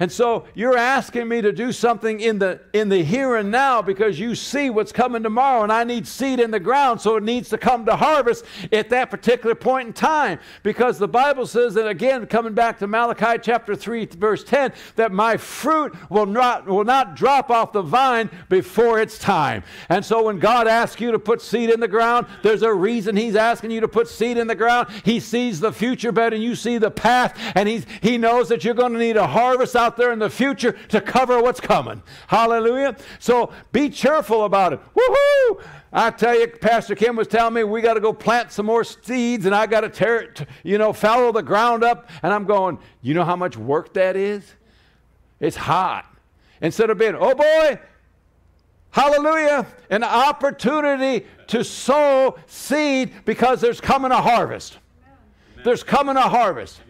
And so you're asking me to do something in the in the here and now because you see what's coming tomorrow and I need seed in the ground so it needs to come to harvest at that particular point in time because the Bible says that again coming back to Malachi chapter 3 verse 10 that my fruit will not will not drop off the vine before its time. And so when God asks you to put seed in the ground, there's a reason he's asking you to put seed in the ground. He sees the future better and you see the path and he's, he knows that you're going to need a harvest out out there in the future to cover what's coming. Hallelujah. So be cheerful about it. Woohoo! I tell you, Pastor Kim was telling me we got to go plant some more seeds and I got to tear it, you know, fallow the ground up. And I'm going, you know how much work that is? It's hot. Instead of being, oh boy, hallelujah, an opportunity to sow seed because there's coming a harvest. Amen. There's coming a harvest.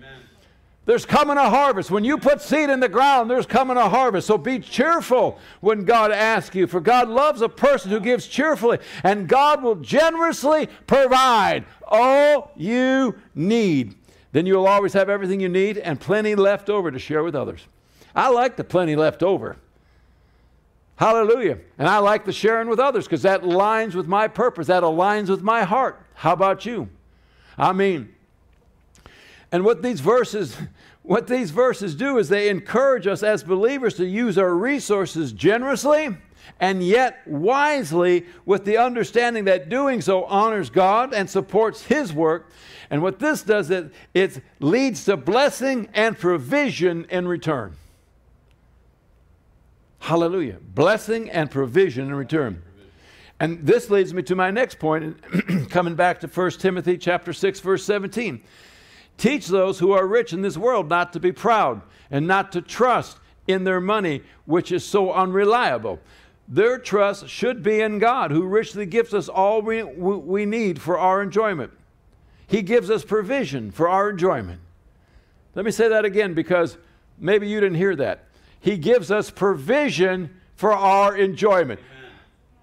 There's coming a harvest. When you put seed in the ground, there's coming a harvest. So be cheerful when God asks you, for God loves a person who gives cheerfully, and God will generously provide all you need. Then you'll always have everything you need and plenty left over to share with others. I like the plenty left over. Hallelujah. And I like the sharing with others because that aligns with my purpose, that aligns with my heart. How about you? I mean, and what these verses [LAUGHS] what these verses do is they encourage us as believers to use our resources generously and yet wisely with the understanding that doing so honors God and supports his work. And what this does is it leads to blessing and provision in return. Hallelujah. Blessing and provision in return. And this leads me to my next point, [CLEARS THROAT] coming back to 1 Timothy chapter 6 verse 17. Teach those who are rich in this world not to be proud and not to trust in their money, which is so unreliable. Their trust should be in God, who richly gives us all we, we need for our enjoyment. He gives us provision for our enjoyment. Let me say that again because maybe you didn't hear that. He gives us provision for our enjoyment.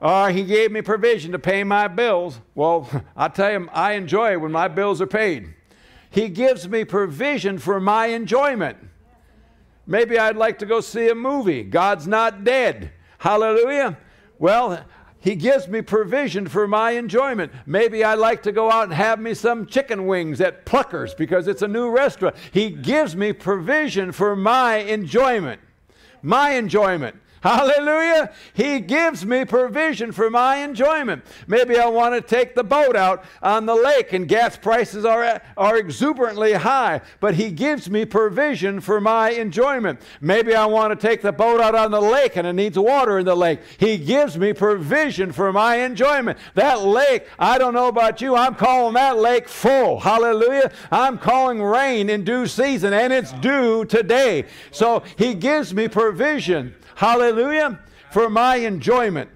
Uh, he gave me provision to pay my bills. Well, [LAUGHS] I tell you, I enjoy it when my bills are paid. He gives me provision for my enjoyment. Maybe I'd like to go see a movie. God's not dead. Hallelujah. Well, he gives me provision for my enjoyment. Maybe I'd like to go out and have me some chicken wings at Pluckers because it's a new restaurant. He gives me provision for my enjoyment. My enjoyment. Hallelujah. He gives me provision for my enjoyment. Maybe I want to take the boat out on the lake and gas prices are, are exuberantly high, but He gives me provision for my enjoyment. Maybe I want to take the boat out on the lake and it needs water in the lake. He gives me provision for my enjoyment. That lake, I don't know about you, I'm calling that lake full. Hallelujah. I'm calling rain in due season and it's due today. So He gives me provision. Hallelujah. For my enjoyment.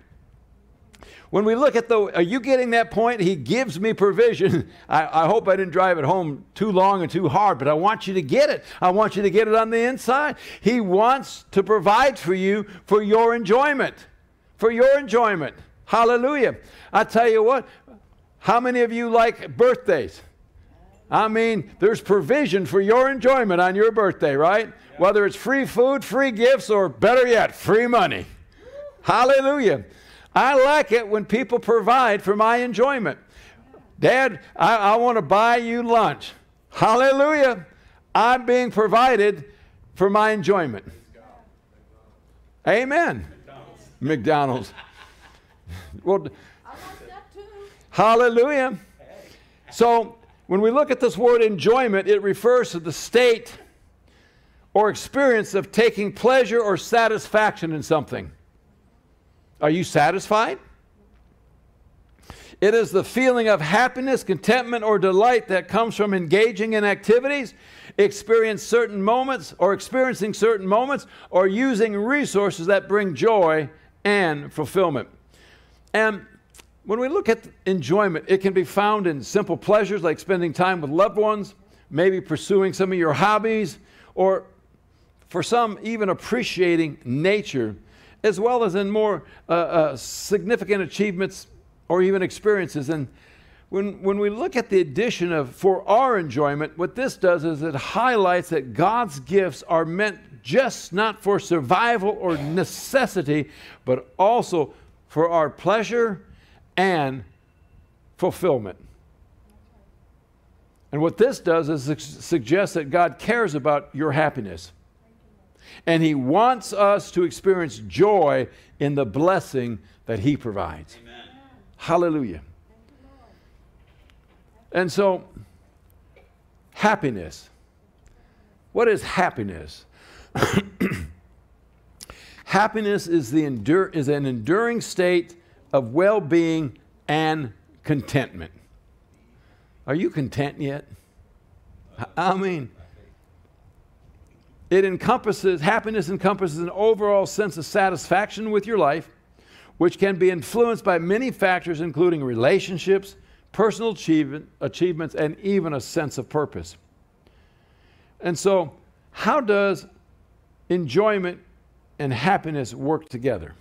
When we look at the, are you getting that point? He gives me provision. [LAUGHS] I, I, hope I didn't drive it home too long and too hard, but I want you to get it. I want you to get it on the inside. He wants to provide for you for your enjoyment. For your enjoyment. Hallelujah. I tell you what, how many of you like birthdays? I mean, there's provision for your enjoyment on your birthday, right? Whether it's free food, free gifts, or better yet, free money. Hallelujah. I like it when people provide for my enjoyment. Dad, I, I want to buy you lunch. Hallelujah. I'm being provided for my enjoyment. Amen. McDonald's. [LAUGHS] Well, hallelujah. So when we look at this word enjoyment, it refers to the state or experience of taking pleasure or satisfaction in something. Are you satisfied? It is the feeling of happiness, contentment, or delight that comes from engaging in activities, experience certain moments, or experiencing certain moments, or using resources that bring joy and fulfillment. And when we look at enjoyment, it can be found in simple pleasures like spending time with loved ones, maybe pursuing some of your hobbies, or for some, even appreciating nature, as well as in more uh, uh, significant achievements or even experiences. And when, when we look at the addition of for our enjoyment, what this does is it highlights that God's gifts are meant just not for survival or necessity, but also for our pleasure and fulfillment. And what this does is suggests that God cares about your happiness. And He wants us to experience joy in the blessing that He provides. Amen. Hallelujah. And so, happiness. What is happiness? [CLEARS THROAT] happiness is, the endure, is an enduring state of well being and contentment. Are you content yet? I mean, it encompasses, happiness encompasses an overall sense of satisfaction with your life, which can be influenced by many factors, including relationships, personal achievement, achievements, and even a sense of purpose. And so, how does enjoyment and happiness work together?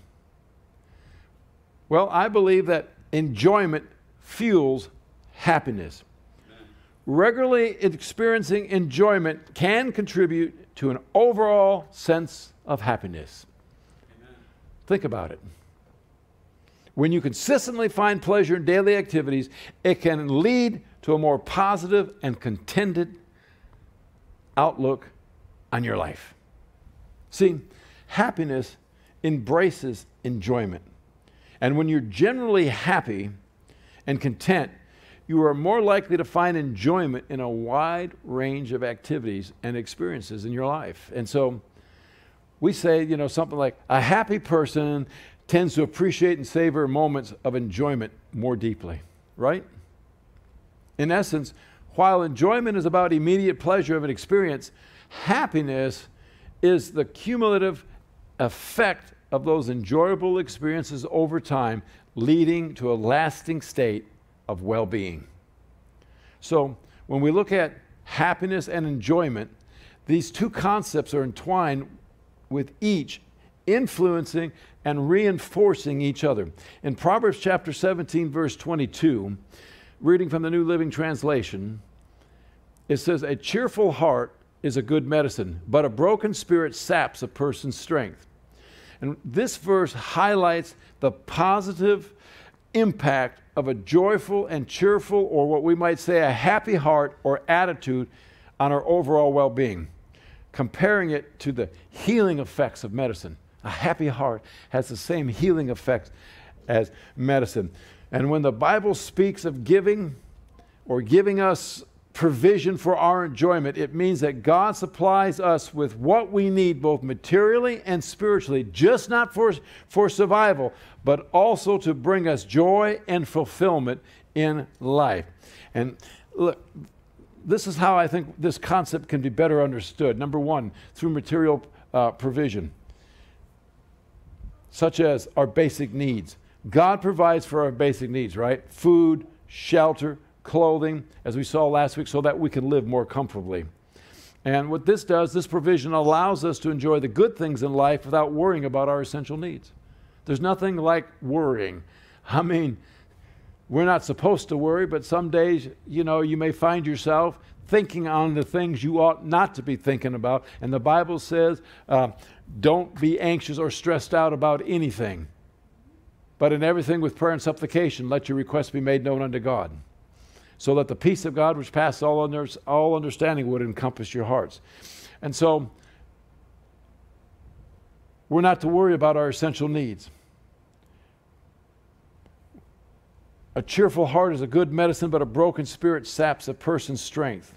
Well, I believe that enjoyment fuels happiness. Regularly experiencing enjoyment can contribute to an overall sense of happiness. Amen. Think about it. When you consistently find pleasure in daily activities, it can lead to a more positive and contented outlook on your life. See, happiness embraces enjoyment. And when you're generally happy and content, you are more likely to find enjoyment in a wide range of activities and experiences in your life. And so we say, you know, something like a happy person tends to appreciate and savor moments of enjoyment more deeply, right? In essence, while enjoyment is about immediate pleasure of an experience, happiness is the cumulative effect of those enjoyable experiences over time, leading to a lasting state of well being. So, when we look at happiness and enjoyment, these two concepts are entwined with each influencing and reinforcing each other. In Proverbs chapter 17, verse 22, reading from the New Living Translation, it says, A cheerful heart is a good medicine, but a broken spirit saps a person's strength. And this verse highlights the positive impact of a joyful and cheerful, or what we might say a happy heart or attitude on our overall well being, comparing it to the healing effects of medicine. A happy heart has the same healing effects as medicine. And when the Bible speaks of giving or giving us provision for our enjoyment, it means that God supplies us with what we need, both materially and spiritually, just not for, for survival, but also to bring us joy and fulfillment in life. And look, this is how I think this concept can be better understood. Number one, through material uh, provision such as our basic needs. God provides for our basic needs, right? Food, shelter, clothing, as we saw last week, so that we can live more comfortably. And what this does, this provision allows us to enjoy the good things in life without worrying about our essential needs. There's nothing like worrying. I mean, we're not supposed to worry, but some days, you know, you may find yourself thinking on the things you ought not to be thinking about. And the Bible says, uh, don't be anxious or stressed out about anything, but in everything with prayer and supplication, let your requests be made known unto God, so that the peace of God, which passes all, under, all understanding, would encompass your hearts. And so, we're not to worry about our essential needs. A cheerful heart is a good medicine, but a broken spirit saps a person's strength.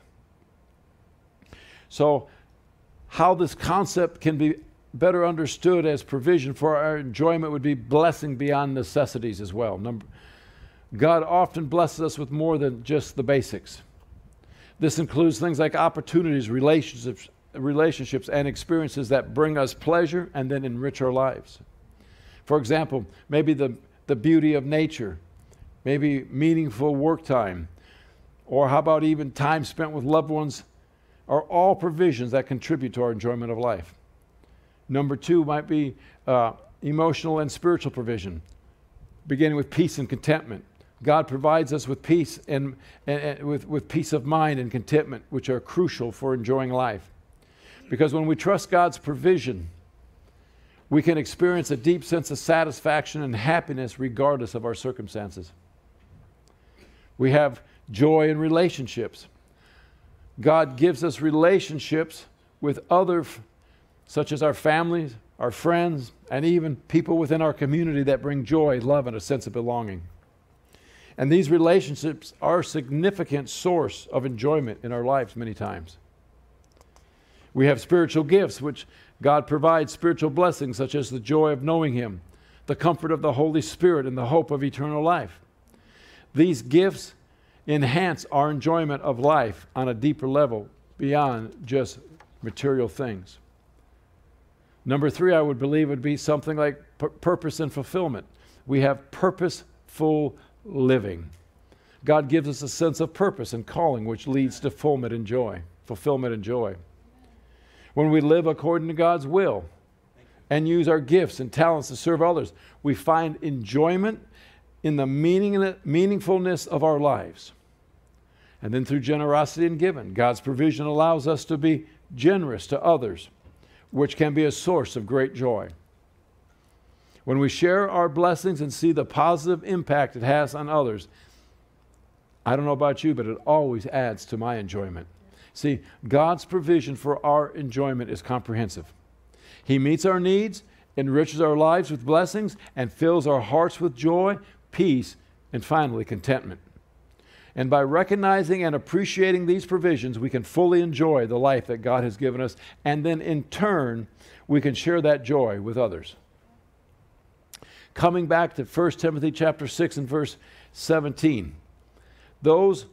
So, how this concept can be better understood as provision for our enjoyment would be blessing beyond necessities as well. Number, God often blesses us with more than just the basics. This includes things like opportunities, relationships, relationships, and experiences that bring us pleasure and then enrich our lives. For example, maybe the, the beauty of nature, maybe meaningful work time, or how about even time spent with loved ones, are all provisions that contribute to our enjoyment of life. Number two might be uh, emotional and spiritual provision, beginning with peace and contentment. God provides us with peace and, and, and, with, with peace of mind and contentment, which are crucial for enjoying life. Because when we trust God's provision, we can experience a deep sense of satisfaction and happiness regardless of our circumstances. We have joy in relationships. God gives us relationships with others, such as our families, our friends, and even people within our community that bring joy, love, and a sense of belonging. And these relationships are a significant source of enjoyment in our lives many times. We have spiritual gifts, which God provides spiritual blessings, such as the joy of knowing Him, the comfort of the Holy Spirit, and the hope of eternal life. These gifts enhance our enjoyment of life on a deeper level beyond just material things. Number three, I would believe, would be something like purpose and fulfillment. We have purposeful living. God gives us a sense of purpose and calling, which leads to fulfillment and joy. Fulfillment and joy. When we live according to God's will and use our gifts and talents to serve others, we find enjoyment in the meaning meaningfulness of our lives. And then through generosity and giving, God's provision allows us to be generous to others, which can be a source of great joy. When we share our blessings and see the positive impact it has on others, I don't know about you, but it always adds to my enjoyment. See, God's provision for our enjoyment is comprehensive. He meets our needs, enriches our lives with blessings, and fills our hearts with joy, peace, and finally contentment. And by recognizing and appreciating these provisions, we can fully enjoy the life that God has given us, and then in turn, we can share that joy with others. Coming back to 1 Timothy chapter 6 and verse 17. Those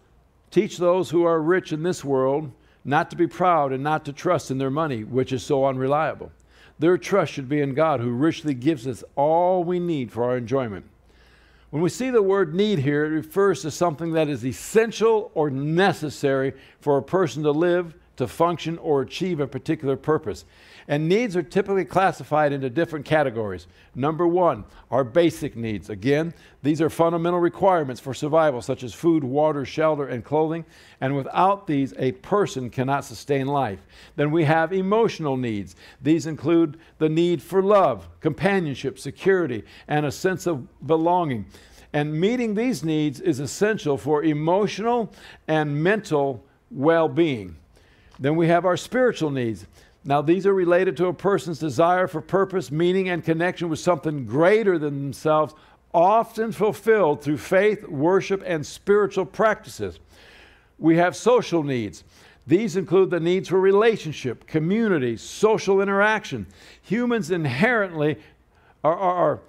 teach those who are rich in this world not to be proud and not to trust in their money, which is so unreliable. Their trust should be in God, who richly gives us all we need for our enjoyment. When we see the word need here, it refers to something that is essential or necessary for a person to live, to function, or achieve a particular purpose. And needs are typically classified into different categories. Number one are basic needs. Again, these are fundamental requirements for survival, such as food, water, shelter, and clothing. And without these, a person cannot sustain life. Then we have emotional needs. These include the need for love, companionship, security, and a sense of belonging. And meeting these needs is essential for emotional and mental well being. Then we have our spiritual needs. Now, these are related to a person's desire for purpose, meaning, and connection with something greater than themselves, often fulfilled through faith, worship, and spiritual practices. We have social needs. These include the needs for relationship, community, social interaction. Humans inherently are, are, are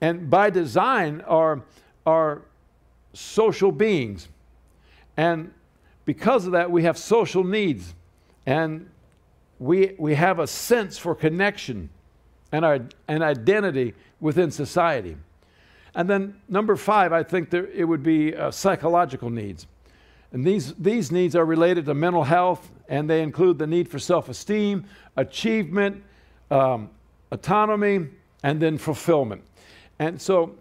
and by design, are, are social beings. And because of that, we have social needs. And we, we have a sense for connection and our, an identity within society. And then number five, I think there, it would be uh, psychological needs. And these, these needs are related to mental health, and they include the need for self esteem, achievement, um, autonomy, and then fulfillment. And so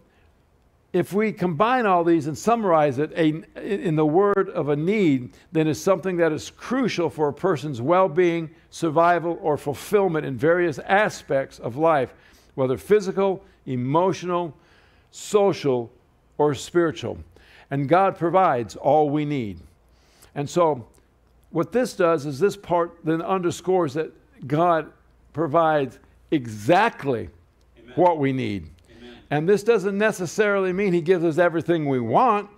if we combine all these and summarize it a, in the word of a need, then it's something that is crucial for a person's well being, survival, or fulfillment in various aspects of life, whether physical, emotional, social, or spiritual. And God provides all we need. And so, what this does is this part then underscores that God provides exactly Amen. what we need. And this doesn't necessarily mean He gives us everything we want,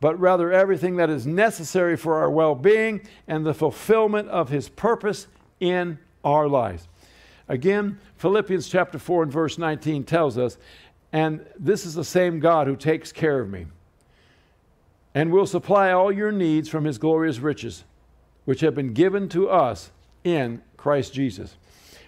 but rather everything that is necessary for our well being and the fulfillment of His purpose in our lives. Again, Philippians chapter 4 and verse 19 tells us, and this is the same God who takes care of me and will supply all your needs from his glorious riches, which have been given to us in Christ Jesus.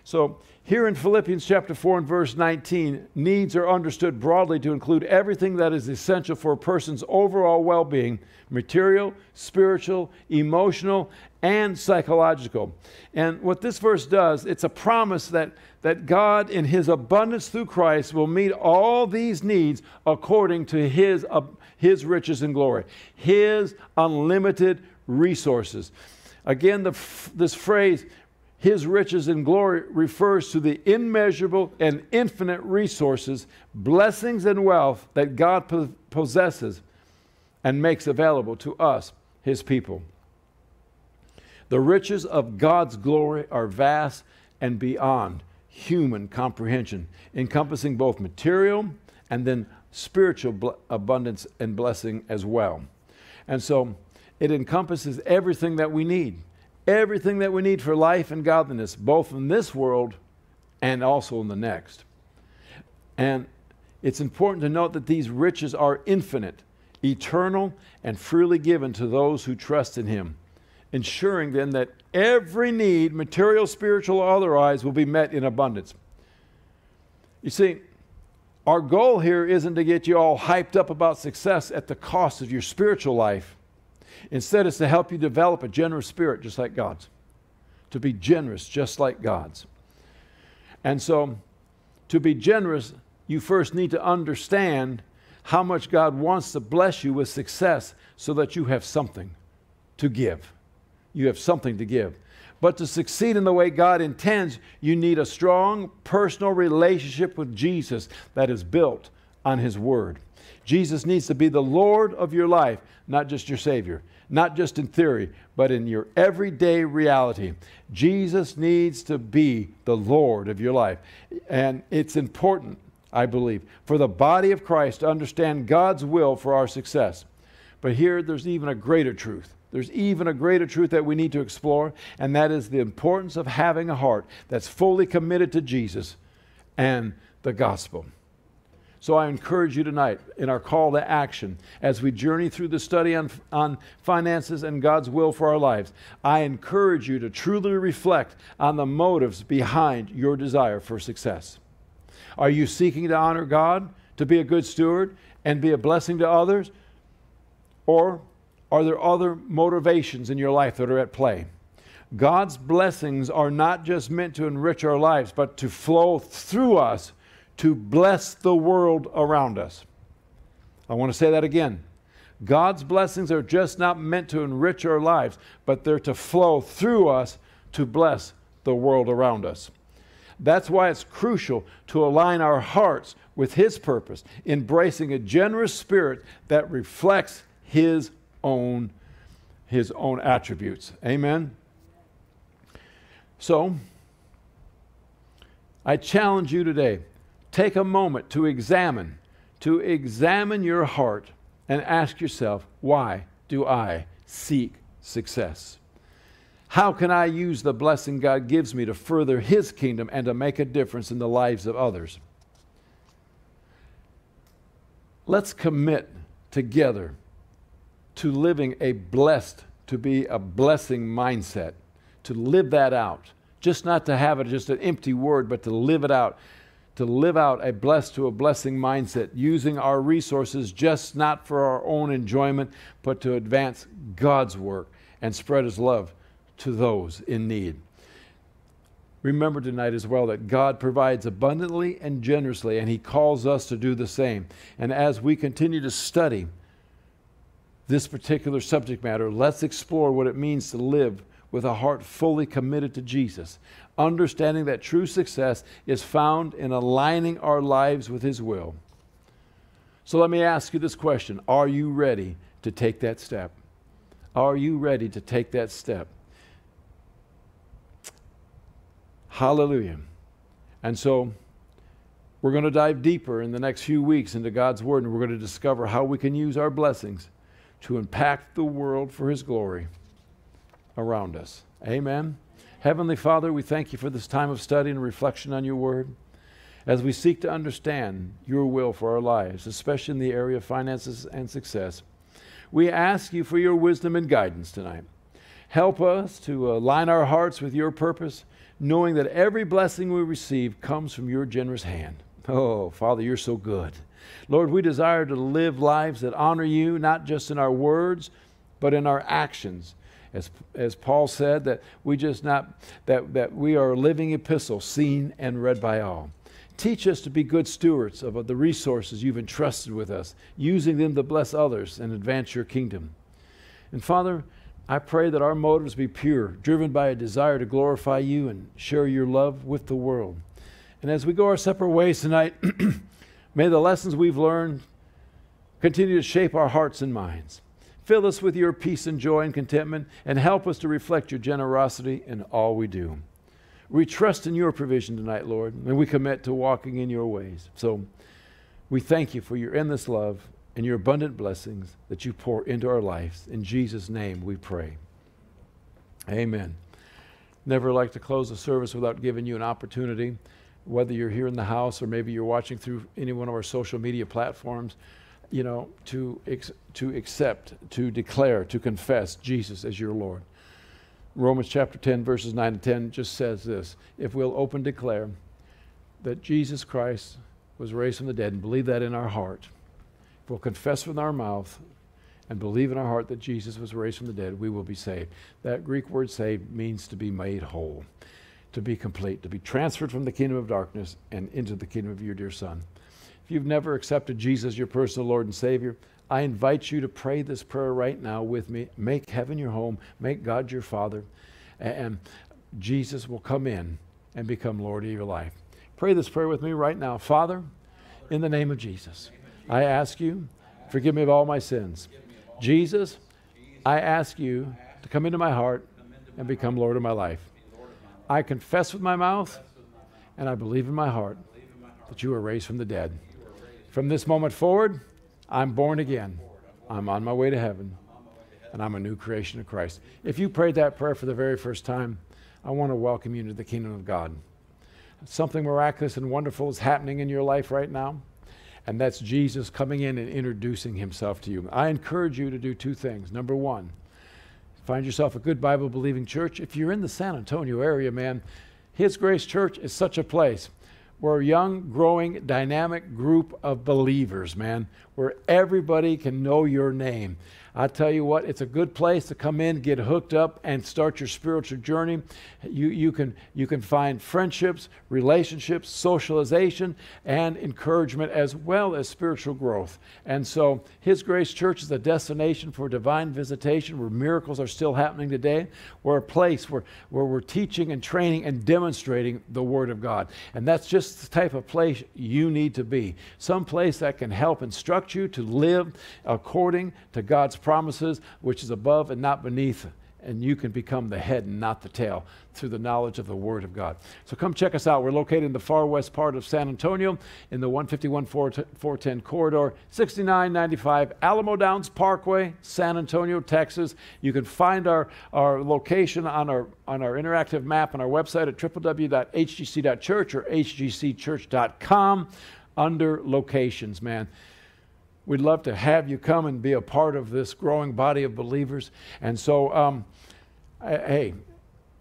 So, here in Philippians chapter 4 and verse 19, needs are understood broadly to include everything that is essential for a person's overall well being material, spiritual, emotional, and psychological. And what this verse does, it's a promise that, that God, in His abundance through Christ, will meet all these needs according to His, uh, his riches and glory, His unlimited resources. Again, the, this phrase his riches and glory refers to the immeasurable and infinite resources, blessings, and wealth that God possesses and makes available to us, His people. The riches of God's glory are vast and beyond human comprehension, encompassing both material and then spiritual abundance and blessing as well. And so it encompasses everything that we need everything that we need for life and godliness, both in this world and also in the next. And it's important to note that these riches are infinite, eternal, and freely given to those who trust in Him, ensuring then that every need, material, spiritual, or otherwise, will be met in abundance. You see, our goal here isn't to get you all hyped up about success at the cost of your spiritual life Instead, it's to help you develop a generous spirit just like God's, to be generous just like God's. And so, to be generous, you first need to understand how much God wants to bless you with success so that you have something to give. You have something to give. But to succeed in the way God intends, you need a strong personal relationship with Jesus that is built on His Word. Jesus needs to be the Lord of your life, not just your Savior not just in theory, but in your everyday reality. Jesus needs to be the Lord of your life. And it's important, I believe, for the body of Christ to understand God's will for our success. But here, there's even a greater truth. There's even a greater truth that we need to explore, and that is the importance of having a heart that's fully committed to Jesus and the gospel. So I encourage you tonight in our call to action as we journey through the study on, on finances and God's will for our lives. I encourage you to truly reflect on the motives behind your desire for success. Are you seeking to honor God, to be a good steward, and be a blessing to others? Or are there other motivations in your life that are at play? God's blessings are not just meant to enrich our lives, but to flow through us to bless the world around us. I want to say that again. God's blessings are just not meant to enrich our lives, but they're to flow through us to bless the world around us. That's why it's crucial to align our hearts with His purpose, embracing a generous spirit that reflects His own, His own attributes. Amen? So, I challenge you today take a moment to examine, to examine your heart and ask yourself, why do I seek success? How can I use the blessing God gives me to further His kingdom and to make a difference in the lives of others? Let's commit together to living a blessed, to be a blessing mindset, to live that out. Just not to have it just an empty word, but to live it out to live out a blessed to a blessing mindset, using our resources just not for our own enjoyment, but to advance God's work and spread His love to those in need. Remember tonight as well that God provides abundantly and generously, and He calls us to do the same. And as we continue to study this particular subject matter, let's explore what it means to live with a heart fully committed to Jesus, understanding that true success is found in aligning our lives with His will. So let me ask you this question Are you ready to take that step? Are you ready to take that step? Hallelujah. And so we're going to dive deeper in the next few weeks into God's Word, and we're going to discover how we can use our blessings to impact the world for His glory around us. Amen. Heavenly Father, we thank you for this time of study and reflection on your word. As we seek to understand your will for our lives, especially in the area of finances and success, we ask you for your wisdom and guidance tonight. Help us to align our hearts with your purpose knowing that every blessing we receive comes from your generous hand. Oh, Father, you're so good. Lord, we desire to live lives that honor you, not just in our words, but in our actions. As, as Paul said, that we just not that, that we are a living epistle, seen and read by all. Teach us to be good stewards of the resources you've entrusted with us, using them to bless others and advance your kingdom. And Father, I pray that our motives be pure, driven by a desire to glorify you and share your love with the world. And as we go our separate ways tonight, [CLEARS THROAT] may the lessons we've learned continue to shape our hearts and minds. Fill us with your peace and joy and contentment, and help us to reflect your generosity in all we do. We trust in your provision tonight, Lord, and we commit to walking in your ways. So we thank you for your endless love and your abundant blessings that you pour into our lives. In Jesus' name we pray. Amen. Never like to close a service without giving you an opportunity, whether you're here in the house or maybe you're watching through any one of our social media platforms, you know, to, to accept, to declare, to confess Jesus as your Lord. Romans chapter 10, verses 9 and 10 just says this If we'll open declare that Jesus Christ was raised from the dead and believe that in our heart, if we'll confess with our mouth and believe in our heart that Jesus was raised from the dead, we will be saved. That Greek word saved means to be made whole, to be complete, to be transferred from the kingdom of darkness and into the kingdom of your dear Son. If you've never accepted Jesus, your personal Lord and Savior, I invite you to pray this prayer right now with me. Make heaven your home, make God your Father, and Jesus will come in and become Lord of your life. Pray this prayer with me right now. Father, in the name of Jesus, I ask you, forgive me of all my sins. Jesus, I ask you to come into my heart and become Lord of my life. I confess with my mouth and I believe in my heart that you were raised from the dead. From this moment forward, I'm born again. I'm on my way to heaven. And I'm a new creation of Christ. If you prayed that prayer for the very first time, I want to welcome you into the kingdom of God. Something miraculous and wonderful is happening in your life right now, and that's Jesus coming in and introducing himself to you. I encourage you to do two things. Number one, find yourself a good Bible believing church. If you're in the San Antonio area, man, His Grace Church is such a place. We're a young, growing, dynamic group of believers, man, where everybody can know your name. I tell you what, it's a good place to come in, get hooked up, and start your spiritual journey. You, you, can, you can find friendships, relationships, socialization, and encouragement, as well as spiritual growth. And so, His Grace Church is a destination for divine visitation where miracles are still happening today. We're a place where, where we're teaching and training and demonstrating the Word of God. And that's just the type of place you need to be. Some place that can help instruct you to live according to God's promises, which is above and not beneath. And you can become the head and not the tail through the knowledge of the Word of God. So come check us out. We're located in the far west part of San Antonio in the 151 410 corridor, 6995 Alamo Downs Parkway, San Antonio, Texas. You can find our, our location on our, on our interactive map on our website at www.hgc.church or hgcchurch.com under locations, man. We'd love to have you come and be a part of this growing body of believers. And so, um, hey,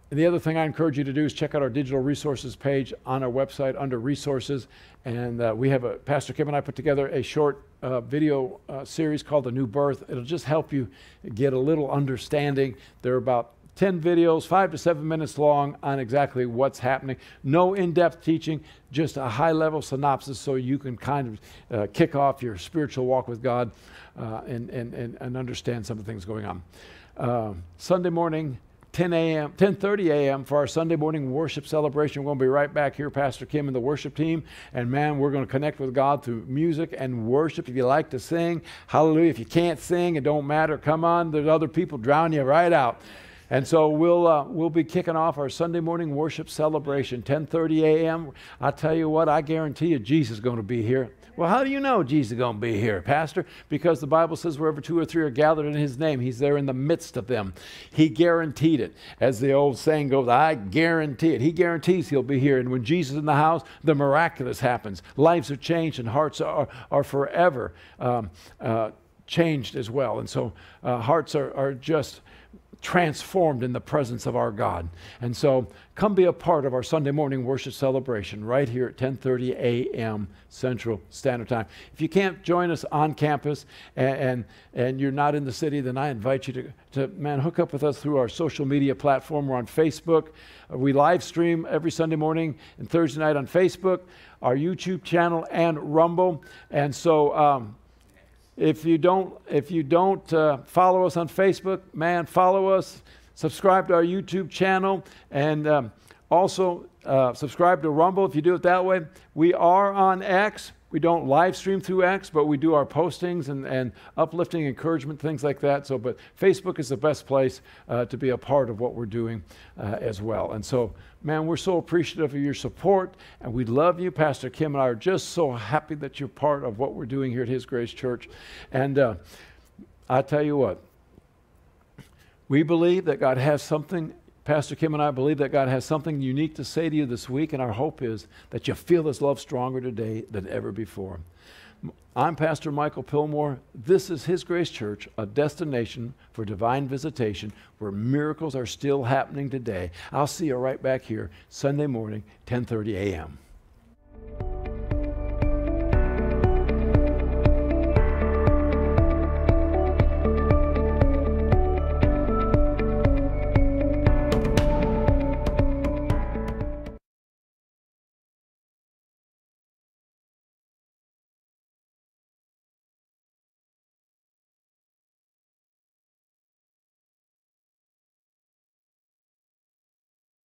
the other thing I encourage you to do is check out our digital resources page on our website under resources. And uh, we have a, Pastor Kim and I put together a short uh, video uh, series called The New Birth. It'll just help you get a little understanding. There are about 10 videos, five to seven minutes long, on exactly what's happening. No in depth teaching, just a high level synopsis so you can kind of uh, kick off your spiritual walk with God uh, and, and, and, and, understand some of the things going on. Uh, Sunday morning, 10 a.m., 10:30 a.m. for our Sunday morning worship celebration. We're going to be right back here, Pastor Kim and the worship team. And man, we're going to connect with God through music and worship. If you like to sing, hallelujah. If you can't sing, it don't matter. Come on, there's other people drowning you right out. And so we'll, uh, we'll be kicking off our Sunday morning worship celebration, 10:30 a.m. I tell you what, I guarantee you, Jesus is going to be here. Well, how do you know Jesus is going to be here, Pastor? Because the Bible says wherever two or three are gathered in His name, He's there in the midst of them. He guaranteed it, as the old saying goes. I guarantee it. He guarantees He'll be here. And when Jesus is in the house, the miraculous happens. Lives are changed, and hearts are, are forever um, uh, changed as well. And so uh, hearts are, are just transformed in the presence of our God. And so come be a part of our Sunday morning worship celebration right here at 10:30 a.m. Central Standard Time. If you can't join us on campus and, and, and you're not in the city, then I invite you to, to, man, hook up with us through our social media platform. We're on Facebook. We live stream every Sunday morning and Thursday night on Facebook, our YouTube channel, and Rumble. And so um, if you don't, if you don't uh, follow us on Facebook, man, follow us. Subscribe to our YouTube channel, and um, also uh, subscribe to Rumble if you do it that way. We are on X. We don't live stream through X, but we do our postings and, and uplifting encouragement, things like that. So, but Facebook is the best place uh, to be a part of what we're doing uh, as well. And so, man, we're so appreciative of your support, and we love you. Pastor Kim and I are just so happy that you're part of what we're doing here at His Grace Church. And uh, I tell you what, we believe that God has something Pastor Kim and I believe that God has something unique to say to you this week, and our hope is that you feel this love stronger today than ever before. I'm Pastor Michael Pilmore. This is His Grace Church, a destination for divine visitation where miracles are still happening today. I'll see you right back here Sunday morning, 10:30 a.m.